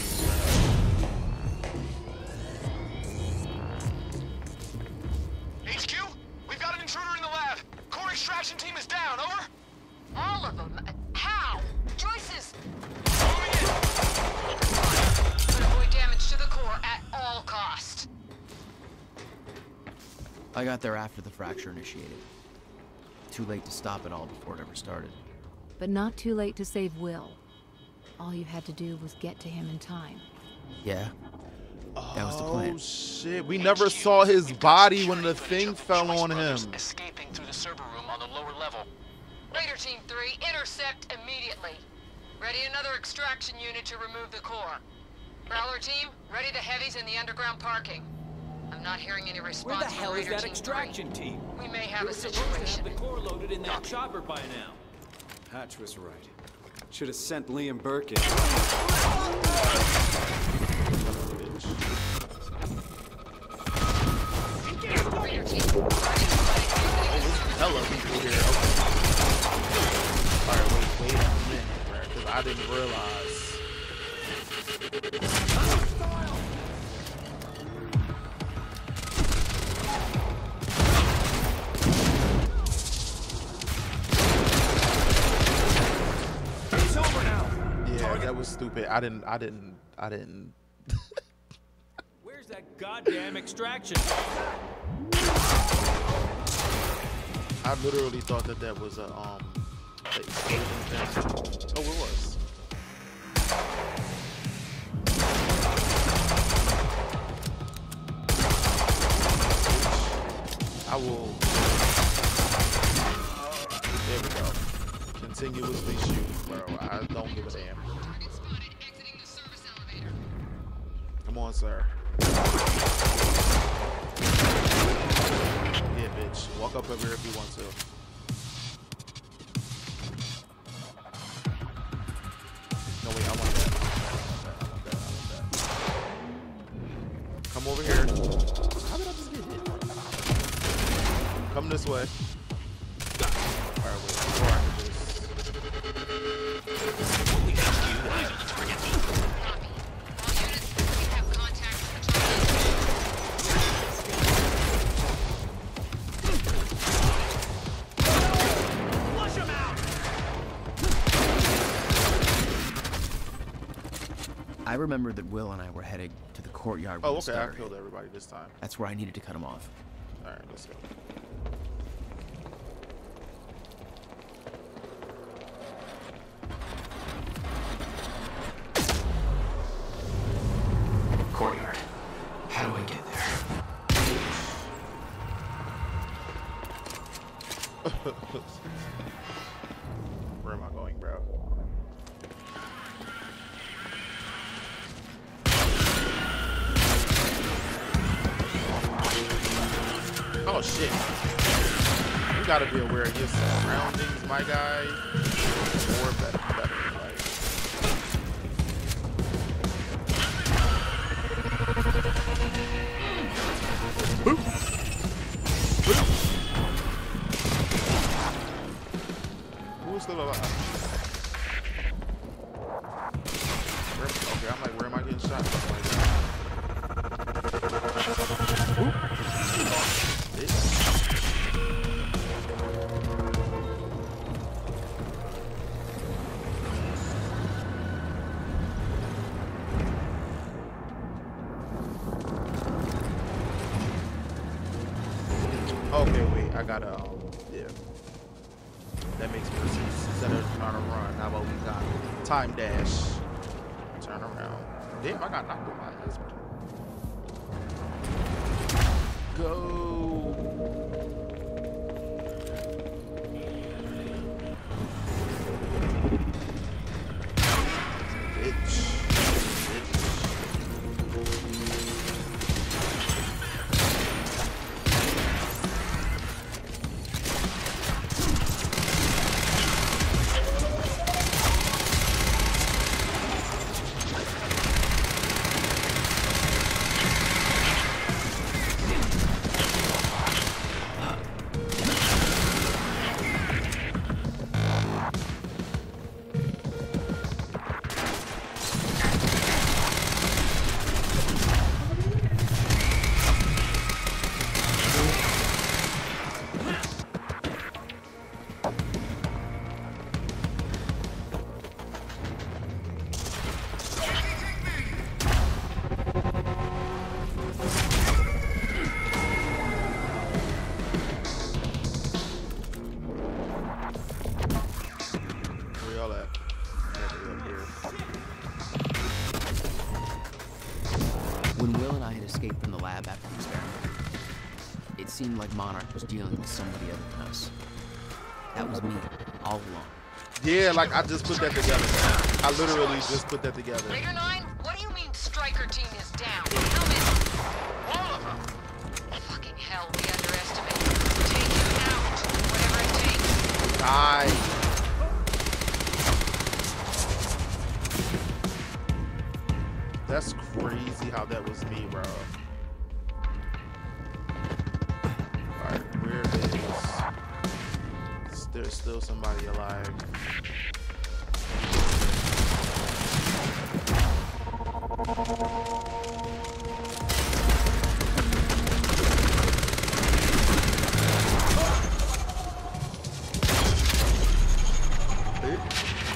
Got there after the fracture initiated. Too late to stop it all before it ever started. But not too late to save Will. All you had to do was get to him in time. Yeah? That was the oh, plan. Oh shit! We never saw his body when the thing fell on him. Escaping through the server room on the lower level. Raider Team 3, intercept immediately. Ready another extraction unit to remove the core. Prowler Team, ready the heavies in the underground parking. I'm not hearing any Where response the from hell is that Team extraction 3. team? We may have We a were supposed to have situation. the core loaded in that chopper by now. Hatch was right. Should have sent Liam Burke in. Hello, people here. Okay. All right, wait, wait a minute, because I didn't realize. Was stupid. I didn't. I didn't. I didn't. Where's that goddamn extraction? I literally thought that that was a um. a explosion thing. Oh, it was. I will. There we go. Continuously shoot, bro. I don't give a damn. Come on, sir. Yeah, bitch. Walk up over here if you want to. Come over here. How did I just get hit? Come this way. I remember that Will and I were heading to the courtyard Oh, okay. I killed everybody this time. That's where I needed to cut him off. Alright, let's go. Gotta be aware of your surroundings, my guy. Like Monarch was dealing with somebody other than us. That was me, all along. Yeah, like I just put that together. I literally just put that together. Raider 9, what do you mean Striker team is down? How many? All of them. Fucking hell, we underestimated. Take him out, whatever it takes. Die. That's crazy how that was me, bro. There's still somebody alive.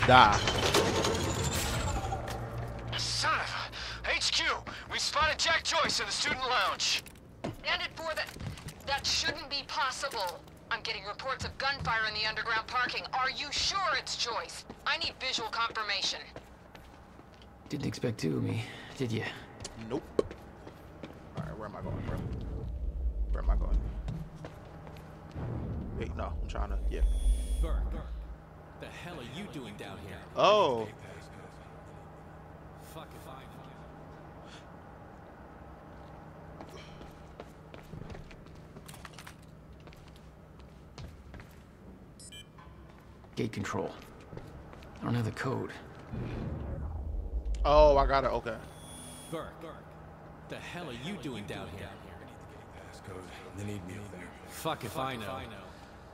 Die. Visual confirmation. Didn't expect two of me, did you? Nope. Alright, where am I going, bro? Where am I going? Wait, no, I'm trying to, yeah. Burke, the hell are you doing down here? Oh. Fuck if I. Gate control. I don't have the code. Oh, I got it, okay. Burke, Burke, the hell are you doing down here? Passcode. They need me up there. Fuck if I know.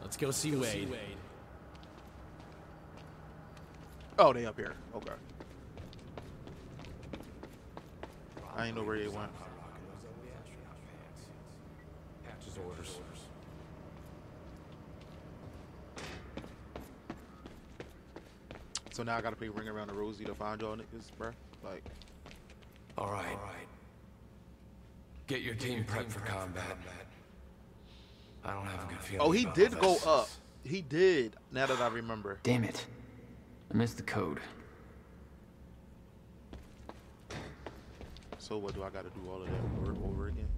Let's go see Wade. Oh, they up here. Okay. I ain't know where they went. Hatch's orders. So now I gotta pay ring around the rosy to find y'all niggas, bruh. Like, All right. All right. Get your team prepped for combat. I don't have a good feeling. oh, he about did go up. He did. Now that I remember. Damn it. I missed the code. So what do I gotta do all of that work over again?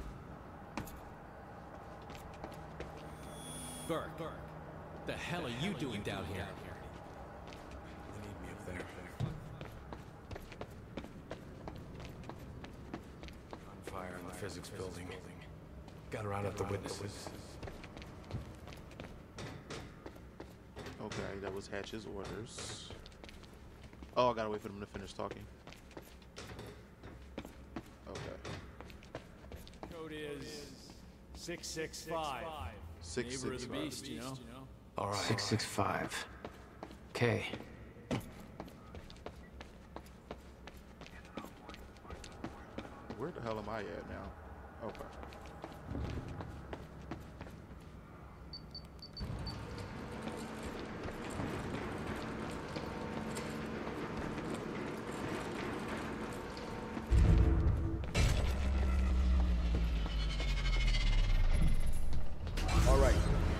Burke, the hell are you doing down here? They need me up there. On fire in the physics building. Gotta round up the witnesses. Okay, that was Hatch's orders. Oh, I gotta wait for them to finish talking. Okay. Code is 665. Six, Neighbor six, of the beast, you know? All right. 665. Okay. Where the hell am I at now? Okay.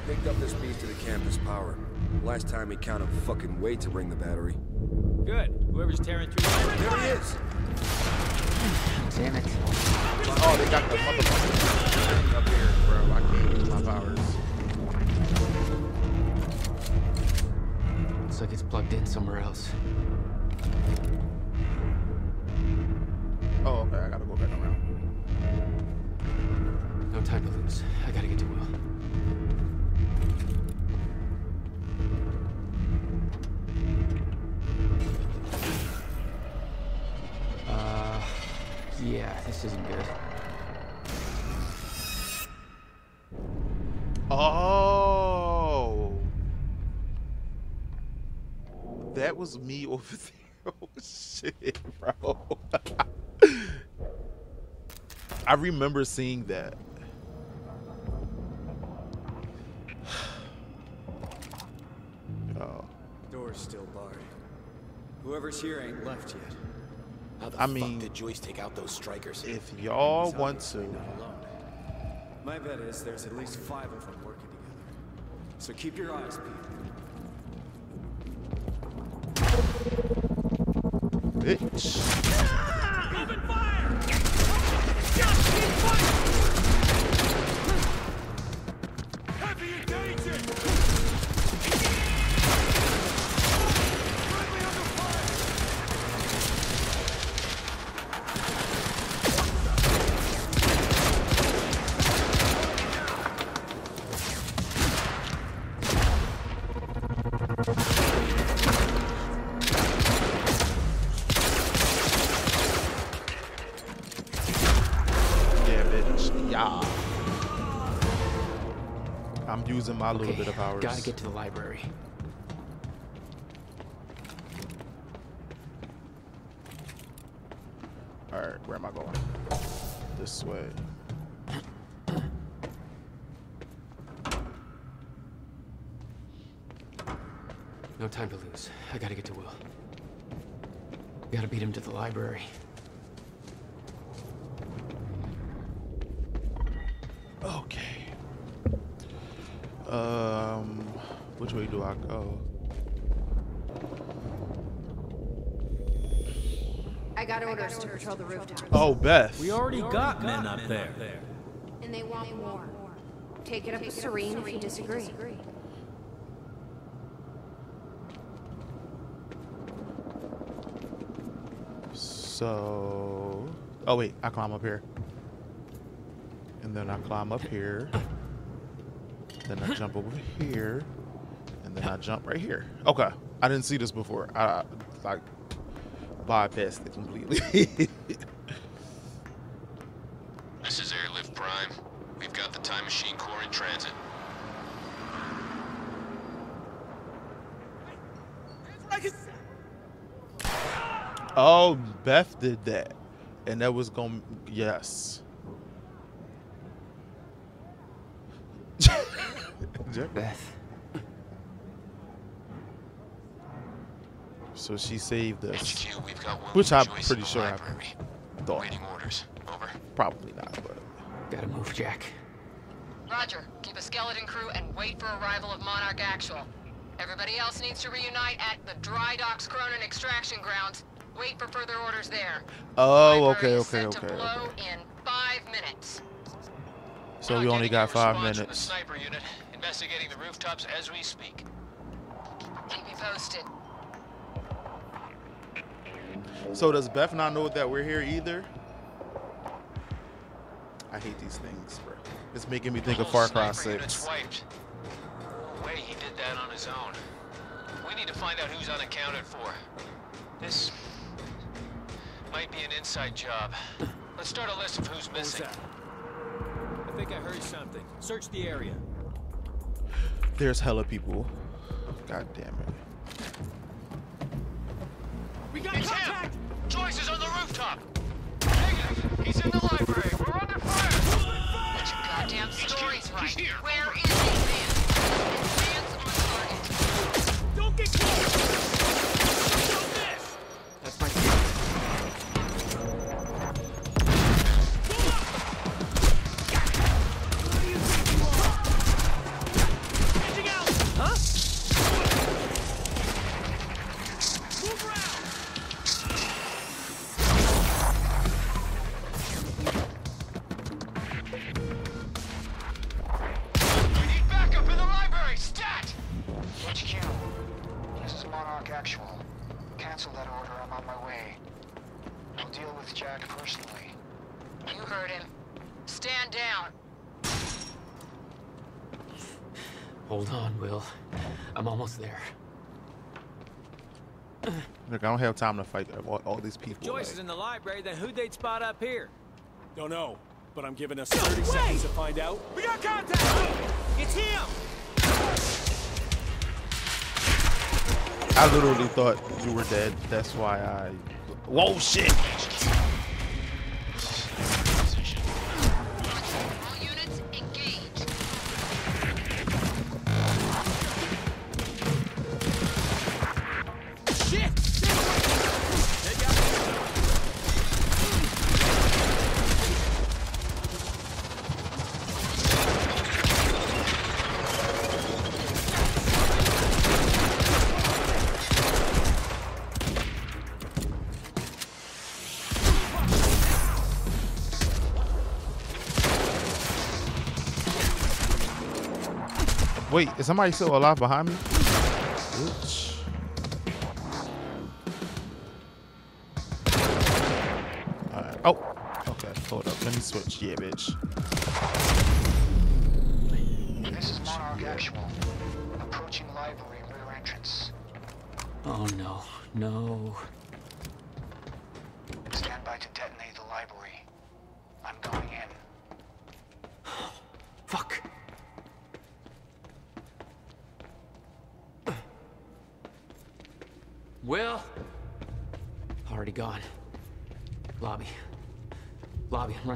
Changes to the campus power. Last time he counted fucking way to bring the battery. Good. Whoever's tearing through. There he is. Damn it. Oh, they got the motherfucker up here, bro. I can't use my powers. Looks like it's plugged in somewhere else. Oh, okay. I gotta go back around. No time to lose. I gotta get to Will. This isn't good. Oh. That was me over there. Oh shit, bro. I remember seeing that. Oh. Door's still barred. Whoever's here ain't left yet. How the I fuck mean, did Joyce take out those strikers? If y'all want to, My bet is there's at least five of them working together. So keep your eyes peeled. bitch. I'm using my little Okay, bit of powers. Gotta get to the library. Orders to patrol the rooftops. Oh, Beth. We already got men up there. And they want more. Take it up with Serene if you disagree. So, oh wait, I climb up here, and then I climb up here, then I jump over here, and then I jump right here. Okay, I didn't see this before. I like bypassed it completely. This is Airlift Prime. We've got the Time Machine Core in transit. oh, Beth did that, and that was going to, yes. Beth. So she saved us, HQ, we've got which I'm pretty in the sure I library. thought. Waiting orders. Over. Probably not, but Gotta move, Jack. Roger. Keep a skeleton crew and wait for arrival of Monarch Actual. Everybody else needs to reunite at the Dry Docks Chronon extraction grounds. Wait for further orders there. oh, okay, Library is okay, to okay, blow okay. in five minutes. So we only got five Response the minutes. sniper unit, investigating the rooftops as we speak. Keep me posted. So does Beth not know that we're here either? I hate these things, bro. It's making me think of Far Cry 6. No way he did that on his own. We need to find out who's unaccounted for. This might be an inside job. Let's start a list of who's missing. I think I heard something. Search the area. There's hella people. God damn it. We got It's contact! him! Joyce is on the rooftop! Negative! He's in the library! We're under fire! Get your goddamn stories right. here. Where is he, man? Advance on target. Don't get close! Look, I don't have time to fight all, all these people. Joyce like- is in the library, then who'd they'd spot up here? Don't know, but I'm giving us 30 seconds to find out. We got contact! It's him! I literally thought you were dead. That's why I. Whoa, shit! Wait, is somebody still alive behind me? Bitch. Alright. Oh, okay. Hold up. Let me switch. Yeah, bitch. This is Monarch Actual. Approaching library rear entrance. Oh no, no.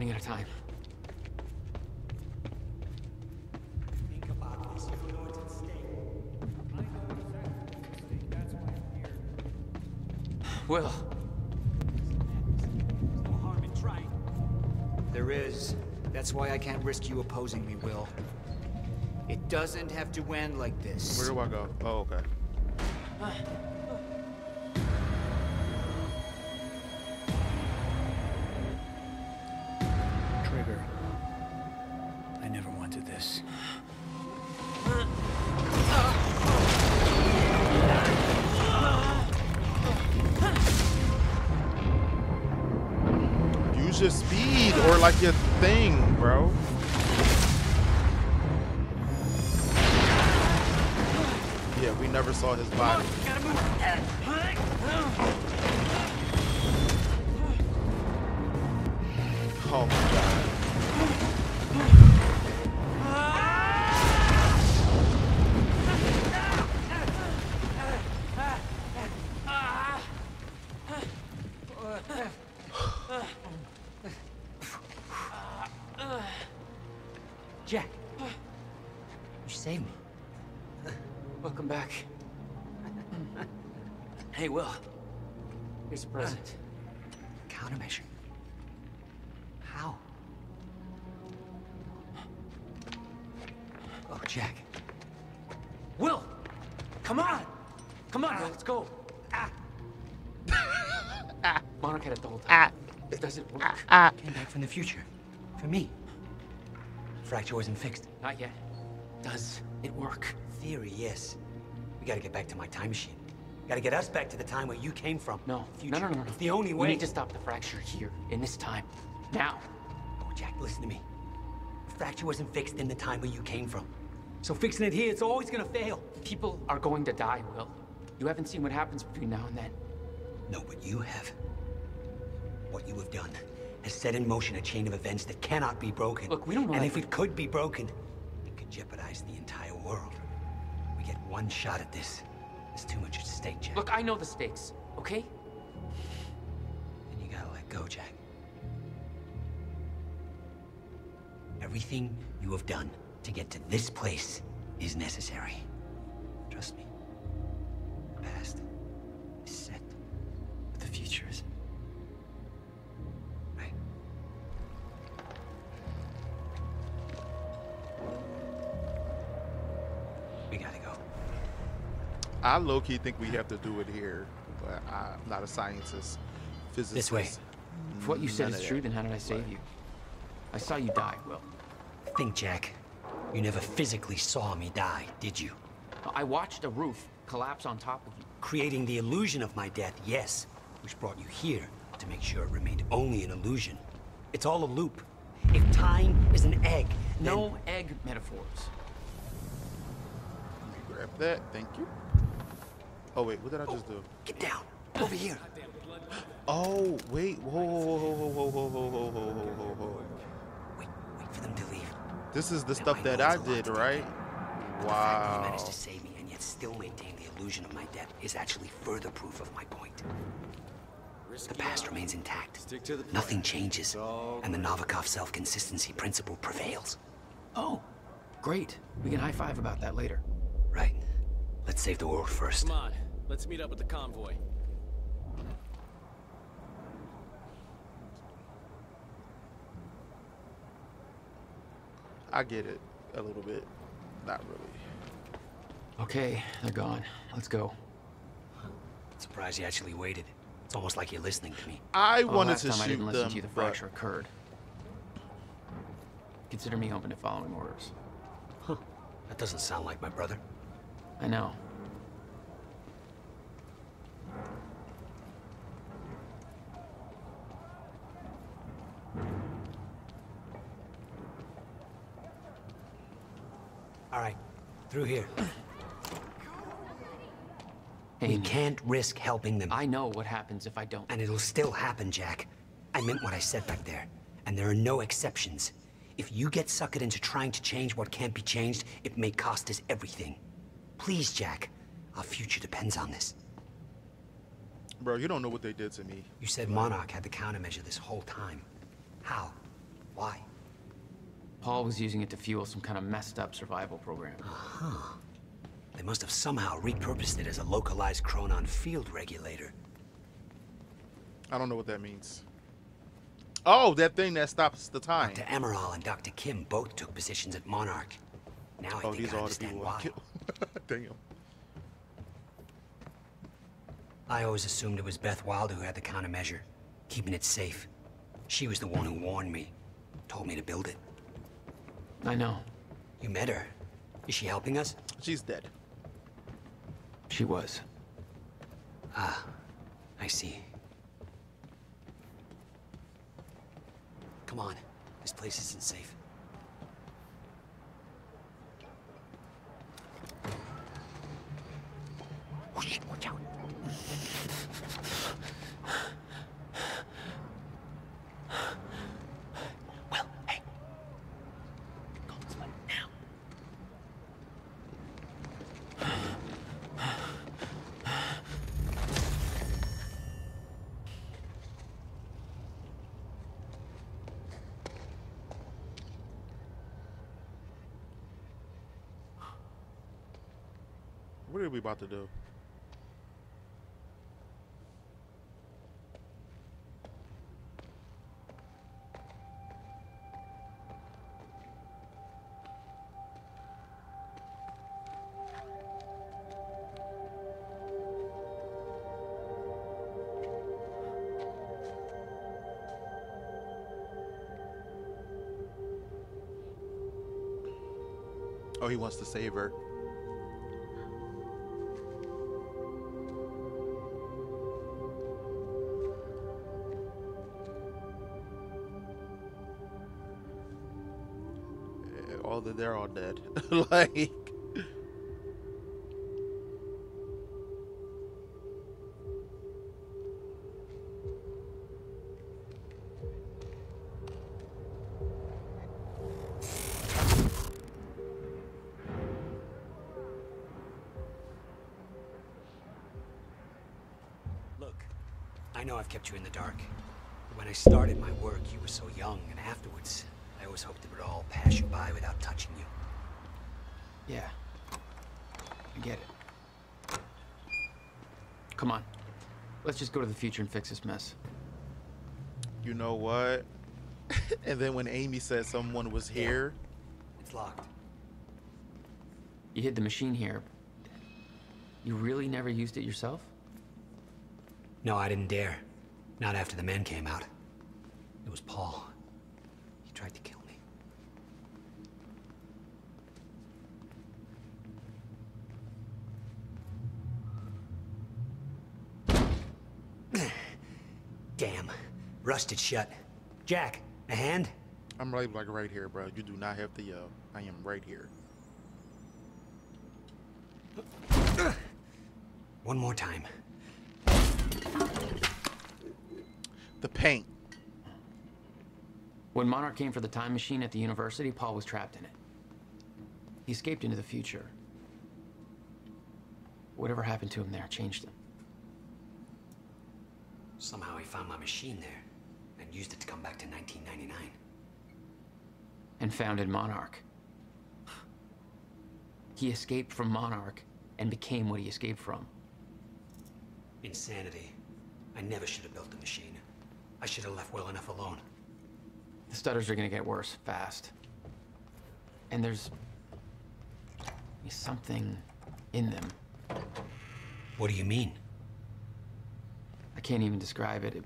Running out of time. Will. There is. That's why I can't risk you opposing me, Will. It doesn't have to end like this. Where do I go? Oh, okay. Here's a present. Countermeasure. How? Oh, Jack. Will! Come on! Come on, Will, let's go. Ah. Monarch had it the whole time. It doesn't work. Came back from the future. For me. Fracture wasn't fixed. Not yet. Does it work? Theory, yes. We gotta get back to my time machine. Gotta get us back to the time where you came from. No, Future. no, no, no, no. It's the only way. We need to stop the fracture here, in this time. Now. Oh, Jack, listen to me. The fracture wasn't fixed in the time where you came from. So fixing it here, it's always gonna fail. People are going to die, Will. You haven't seen what happens between now and then. No, but you have. What you have done has set in motion a chain of events that cannot be broken. Look, we don't know And if it could be broken, it could jeopardize the entire world. We get one shot at this. There's too much at stake, Jack. Look, I know the stakes, okay? Then you gotta let go, Jack. Everything you have done to get to this place is necessary. Trust me. I low key think we have to do it here, but I'm not a scientist, physicist. This way. If what you said none is true, that. then how did I save you? I saw you die, Will. Think, Jack. You never physically saw me die, did you? I watched a roof collapse on top of you. Creating the illusion of my death, yes. Which brought you here to make sure it remained only an illusion. It's all a loop. If time is an egg. No egg metaphors. Let me grab that. Thank you. Oh wait, what did I just do? Get down. Over here. Oh wait, whoa, whoa, whoa, whoa, whoa, whoa, whoa, whoa, whoa, whoa, whoa. Wait for them to leave. This is the stuff that I did, right? You Wow. managed to save me and yet still maintain the illusion of my death is actually further proof of my point. The past remains intact. Nothing changes, and the Novikov self-consistency principle prevails. Oh, great. We can high five about that later. Right. Let's save the world first. Come on, let's meet up with the convoy. I get it a little bit. Not really. Okay, they're gone. Let's go. Surprised you actually waited. It's almost like you're listening to me. I Well, wanted last to time I didn't listen them, to you, the but fracture occurred. Consider me open to following orders. Huh. That doesn't sound like my brother. I know. All right, through here. Hey, we can't risk helping them. I know what happens if I don't. And it'll still happen, Jack. I meant what I said back there. And there are no exceptions. If you get suckered into trying to change what can't be changed, it may cost us everything. Please, Jack. Our future depends on this. bro, you don't know what they did to me. You said Monarch had the countermeasure this whole time. How? Why? Paul was using it to fuel some kind of messed up survival program. Huh. They must have somehow repurposed it as a localized Chronon field regulator. I don't know what that means. Oh, that thing that stops the time. Dr. Amaral and Dr. Kim both took positions at Monarch. Now I Oh, think I understand people I why. killed. Damn. I always assumed it was Beth Wilder who had the countermeasure, keeping it safe. She was the one who warned me, told me to build it. I know. You met her. Is she helping us? She's dead. She was. Ah, I see. Come on. This place isn't safe. Oh shit, watch out. Well, hey. Go this way now. What are we about to do? Oh, he wants to save her. They're all dead. like, Look, I know I've kept you in the dark. When I started my work, you were so young, and afterwards, always hoped it would all pass you by without touching you. Yeah. I get it. Come on. Let's just go to the future and fix this mess. you know what? and then when Amy said someone was here, It's locked. You hid the machine here. You really never used it yourself? No, I didn't dare. Not after the men came out. It was Paul. He tried to kill me. Damn. Rusted shut. Jack, a hand? I'm right like right here, bro. You do not have to yell. Uh, I am right here. One more time. The paint. When Monarch came for the time machine at the university, Paul was trapped in it. He escaped into the future. Whatever happened to him there changed him. Somehow he found my machine there and used it to come back to 1999. And founded Monarch. He escaped from Monarch and became what he escaped from. Insanity. I never should have built the machine. I should have left well enough alone. The stutters are gonna get worse fast. And there's something in them. What do you mean? I can't even describe it. it.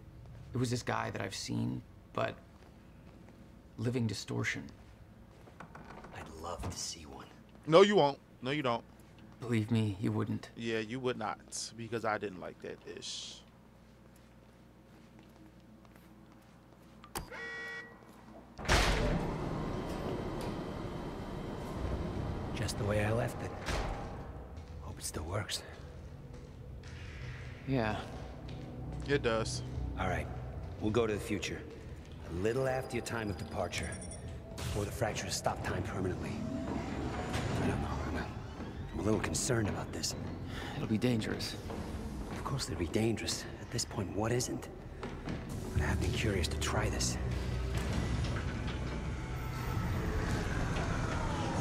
It was this guy that I've seen, but living distortion. I'd love to see one. No, you won't. No, you don't. Believe me, you wouldn't. Yeah, you would not, because I didn't like that ish. Just the way I left it. Hope it still works. Yeah. It does. All right. We'll go to the future. A little after your time of departure. Before the fracture has stopped time permanently. I don't know. I'm a, I'm a little concerned about this. It'll be dangerous. Of course it'll be dangerous. At this point, what isn't? But I've been curious to try this.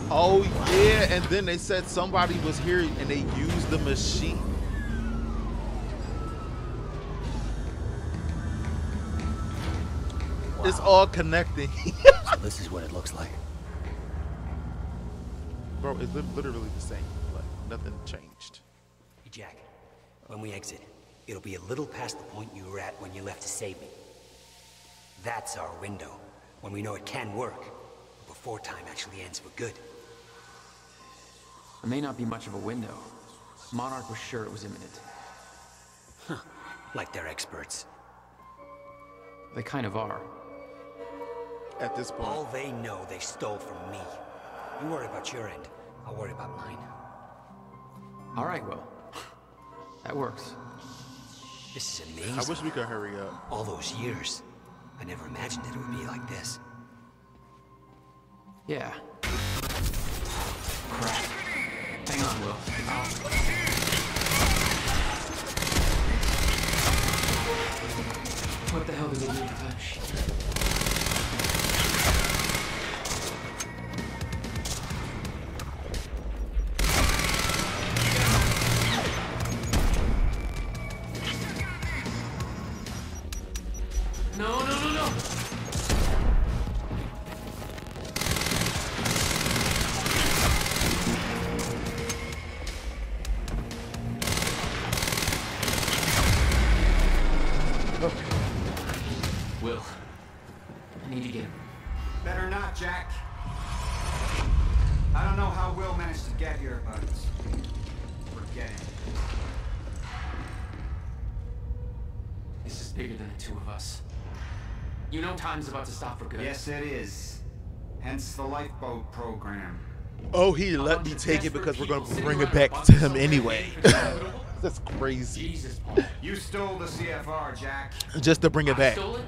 Oh yeah, and then they said somebody was here and they used the machine. It's all connecting. so this is what it looks like. Bro, it's li- literally the same. Like nothing changed. Hey, Jack. When we exit, it'll be a little past the point you were at when you left to save me. That's our window, when we know it can work, before time actually ends for good. It may not be much of a window. Monarch was sure it was imminent. Huh. Like they're experts. They kind of are. At this point. All they know they stole from me. You worry about your end. I'll worry about mine. All right, Will. That works. This is amazing. I wish we could hurry up. All those years. I never imagined that it would be like this. Yeah. Crap. Hang on, Will. What the hell did they do to that shit? Managed to get here, but we're getting. This is bigger than the two of us. You know time's about to stop for good. Yes, it is. Hence the lifeboat program. Oh, he let me take it because we're gonna bring it back to him anyway. That's crazy. Jesus, Paul. You stole the CFR, Jack. Just to bring it back. Stole it?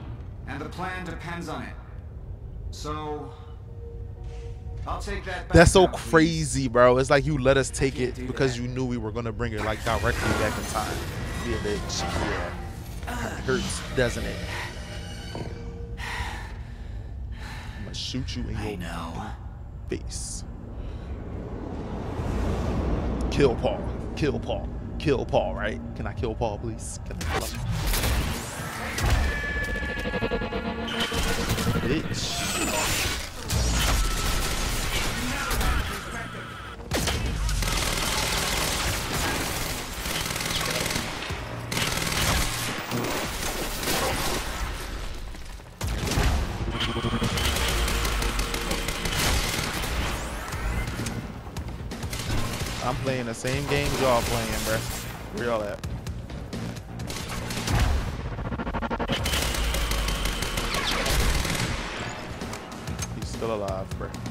And the plan depends on it. So, That's so crazy, bro. It's like you let us take it because you knew we were gonna bring it like directly back in time. Yeah, bitch. Yeah. Hurts, doesn't it? I'm gonna shoot you in your face. Kill Paul. Kill Paul. Kill Paul, right? Can I kill Paul, please? Can I kill? Bitch. The same games y'all playing, bruh. Where y'all at? He's still alive, bro.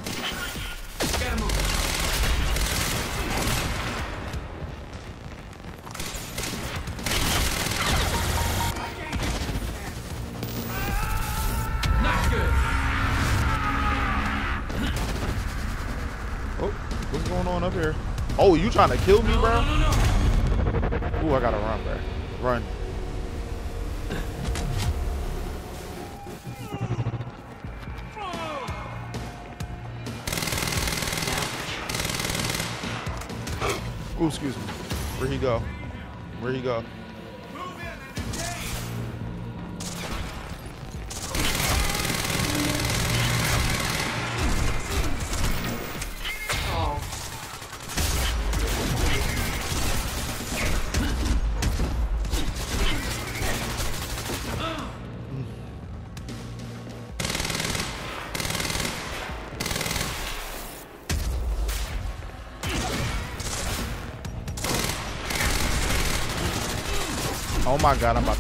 You trying to kill me, bro? Ooh, I gotta run, bro. Run. Ooh, excuse me. Where'd he go? Where'd he go? Oh my god,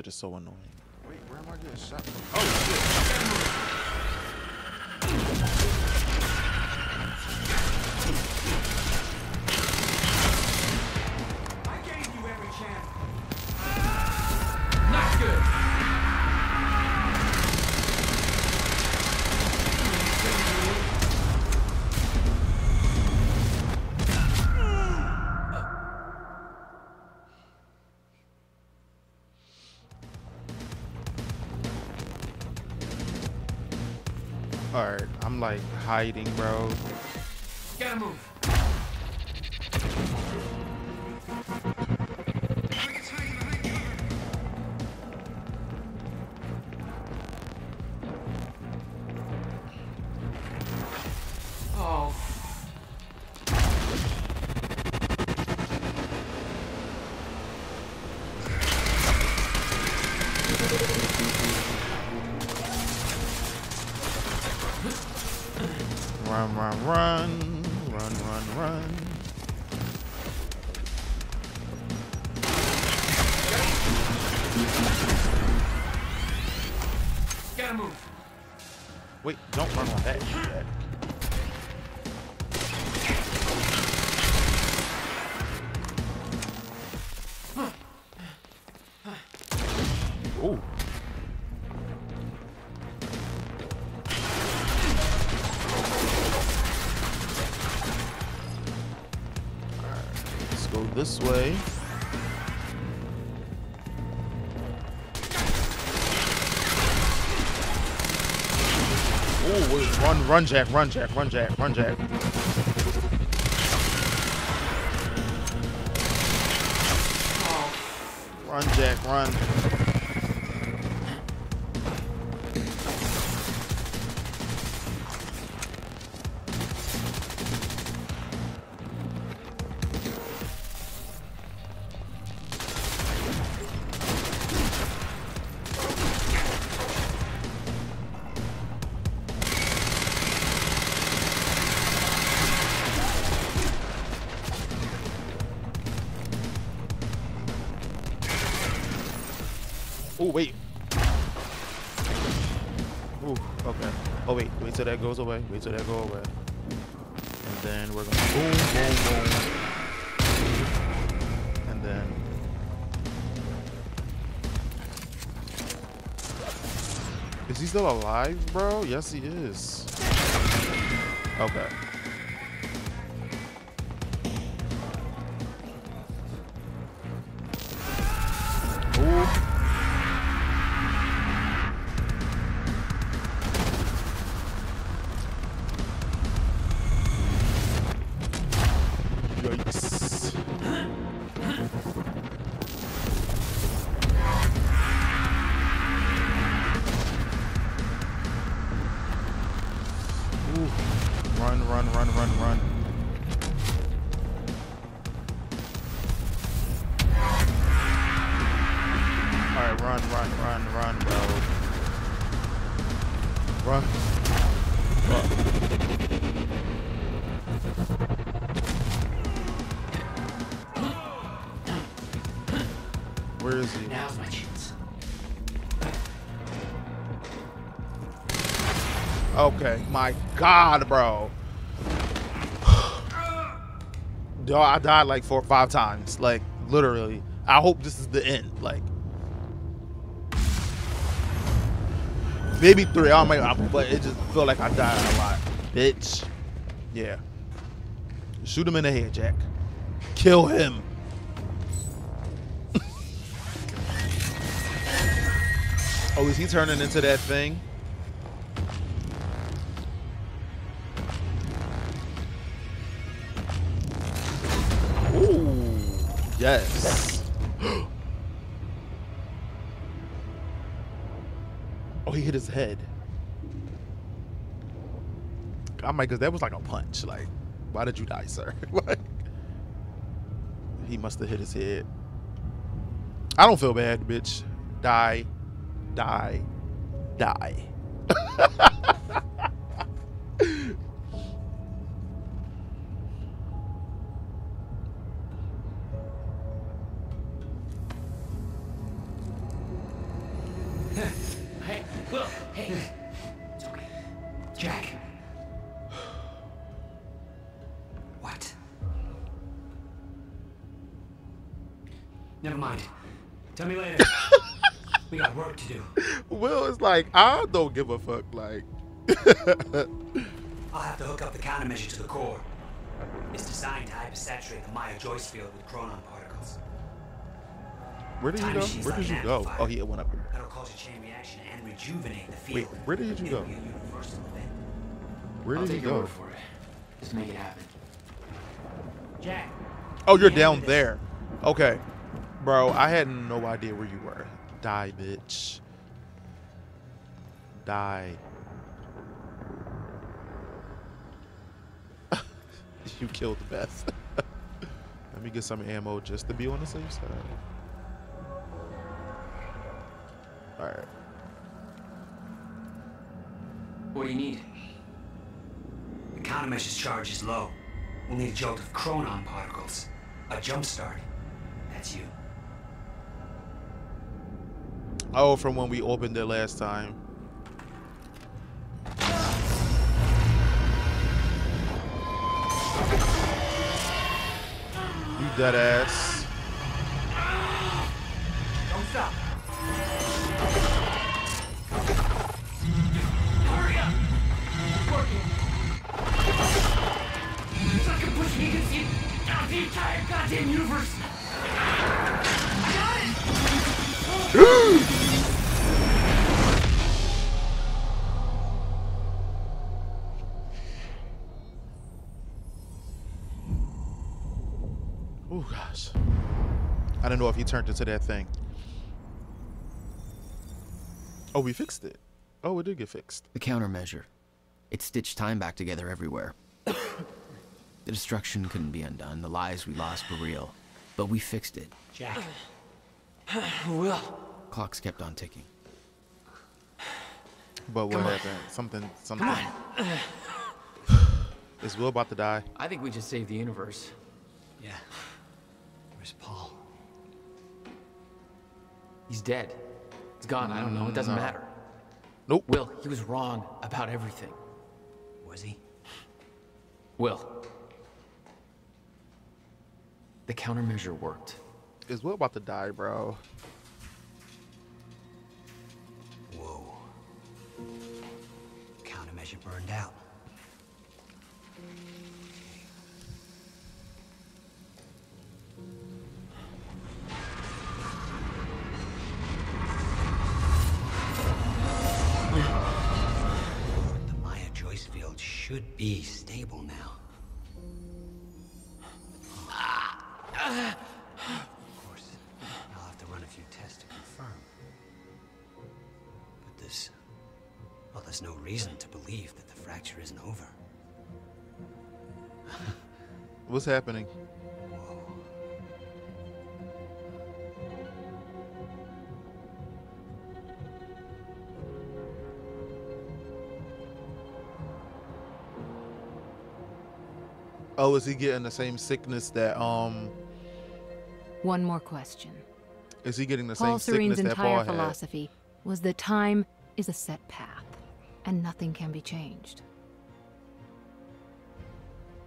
shit is so annoying. Wait, where am I getting shot from? Oh shit. Like hiding, bro. Gotta move. Run, Jack, run, Jack, run, Jack, run, Jack. Away. That go away. And then we're gonna boom, boom, boom. And then Is he still alive, bro? Yes, he is. Okay. Okay, my God, bro. Dog, I died like four or five times. Like, literally. I hope this is the end. Like, maybe three. I don't know, but it just felt like I died a lot. Bitch. Yeah. Shoot him in the head, Jack. Kill him. oh, is he turning into that thing? Yes. oh, he hit his head. I'm like, cause that was like a punch. Like, why did you die, sir? like, he must have hit his head. I don't feel bad, bitch. Die, die, die. like, I don't give a fuck. Like, I'll have to hook up the countermeasure to the core. It's designed to hypersaturate the Meyer-Joyce field with chronon particles. where did you go? machine's Where like did you go? Oh, he went up here. That'll cause a chain reaction and rejuvenate the field. Wait, where did you It'll go? be a universal event. Where I'll did take you your go? word for it. Just make it happen. Jack. Oh, you're down there. Okay. Bro, I had no idea where you were. Die, bitch. Die. you killed the best. Let me get some ammo just to be on the safe side. Alright. What do you need? The countermeasure's charge is low. We'll need a jolt of chronon particles. A jump start. That's you. Oh, from when we opened it last time. You dead ass. Don't stop. Hurry up! It's working. A push me to see out the entire goddamn universe. I got it! know if he turned into that thing. Oh, we fixed it. Oh, it did get fixed. The countermeasure. It stitched time back together everywhere. the destruction couldn't be undone. The lives we lost were real. But we fixed it. Jack. Will. Clocks kept on ticking. But what Come on. happened? Something. Something. Is Will about to die? I think we just saved the universe. Yeah. Where's Paul? He's dead. He's gone. I don't know. It doesn't No. matter. Nope. Will, he was wrong about everything. Was he? Will. The countermeasure worked. Is Will about to die, bro? Whoa. Countermeasure burned out. should be stable now. Of course, I'll have to run a few tests to confirm. But this... Well, there's no reason to believe that the fracture isn't over. What's happening? Oh, is he getting the same sickness that um? One more question. Is he getting the Paul same sickness Serene's that entire Paul had? philosophy was that time is a set path, and nothing can be changed.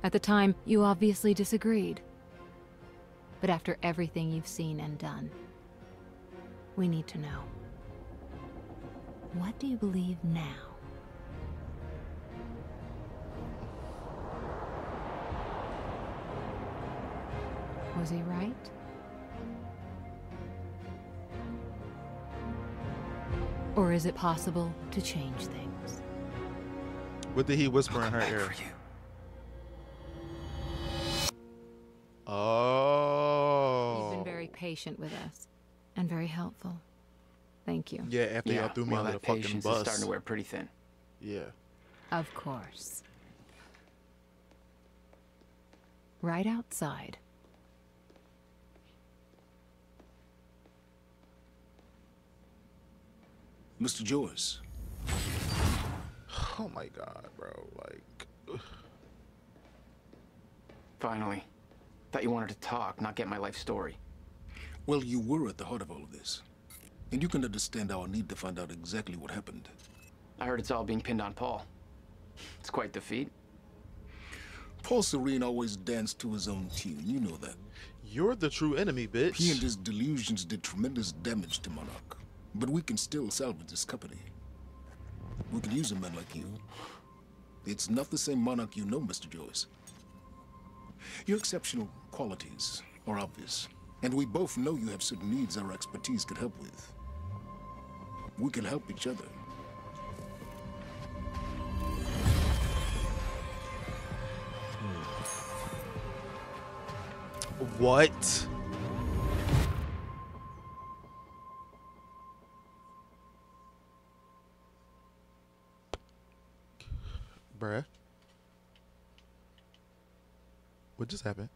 At the time, you obviously disagreed. But after everything you've seen and done, we need to know. What do you believe now? Was he right? Or is it possible to change things? What did he whisper in her ear? Oh. You've been very patient with us and very helpful. Thank you. Yeah, after y'all threw me well, under that the fucking patience bus. is starting to wear pretty thin. Yeah. Of course. Right outside. Mr. Joyce. Oh my god, bro. Like Finally. Thought you wanted to talk, not get my life story. Well, you were at the heart of all of this. And you can understand our need to find out exactly what happened. I heard it's all being pinned on Paul. It's quite the feat. Paul Serene always danced to his own tune, you know that. You're the true enemy, bitch. He and his delusions did tremendous damage to Monarch. But we can still salvage this company. We can use a man like you. It's not the same Monarch you know, Mr. Joyce. Your exceptional qualities are obvious, and we both know you have certain needs our expertise could help with. We can help each other. What? Bruh. What just happened?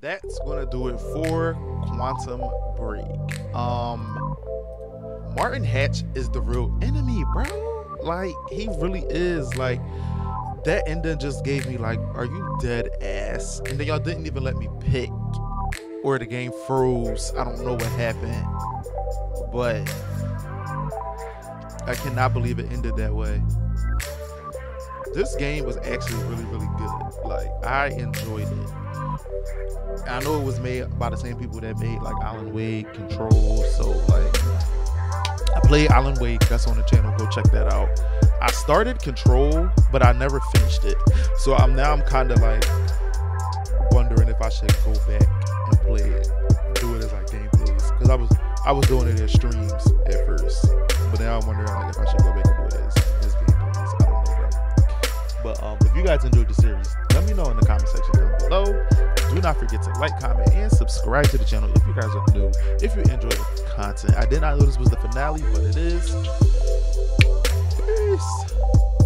That's gonna do it for Quantum Break. Um Martin Hatch is the real enemy, bro. Like he really is. Like that ending just gave me like, are you dead ass? And then y'all didn't even let me pick. Or the game froze. I don't know what happened. But I cannot believe it ended that way. This game was actually really, really good. Like I enjoyed it. I know it was made by the same people that made like Alan Wake Control. So like I played Alan Wake. That's on the channel. Go check that out. I started Control, but I never finished it. So I'm now I'm kind of like wondering if I should go back and play it, do it as like gameplays, because I was I was doing it as streams at first, but now I'm wondering like if I should go back But um, if you guys enjoyed the series, let me know in the comment section down below. Do not forget to like, comment, and subscribe to the channel if you guys are new. If you enjoy the content, I did not know this was the finale, but it is. Peace.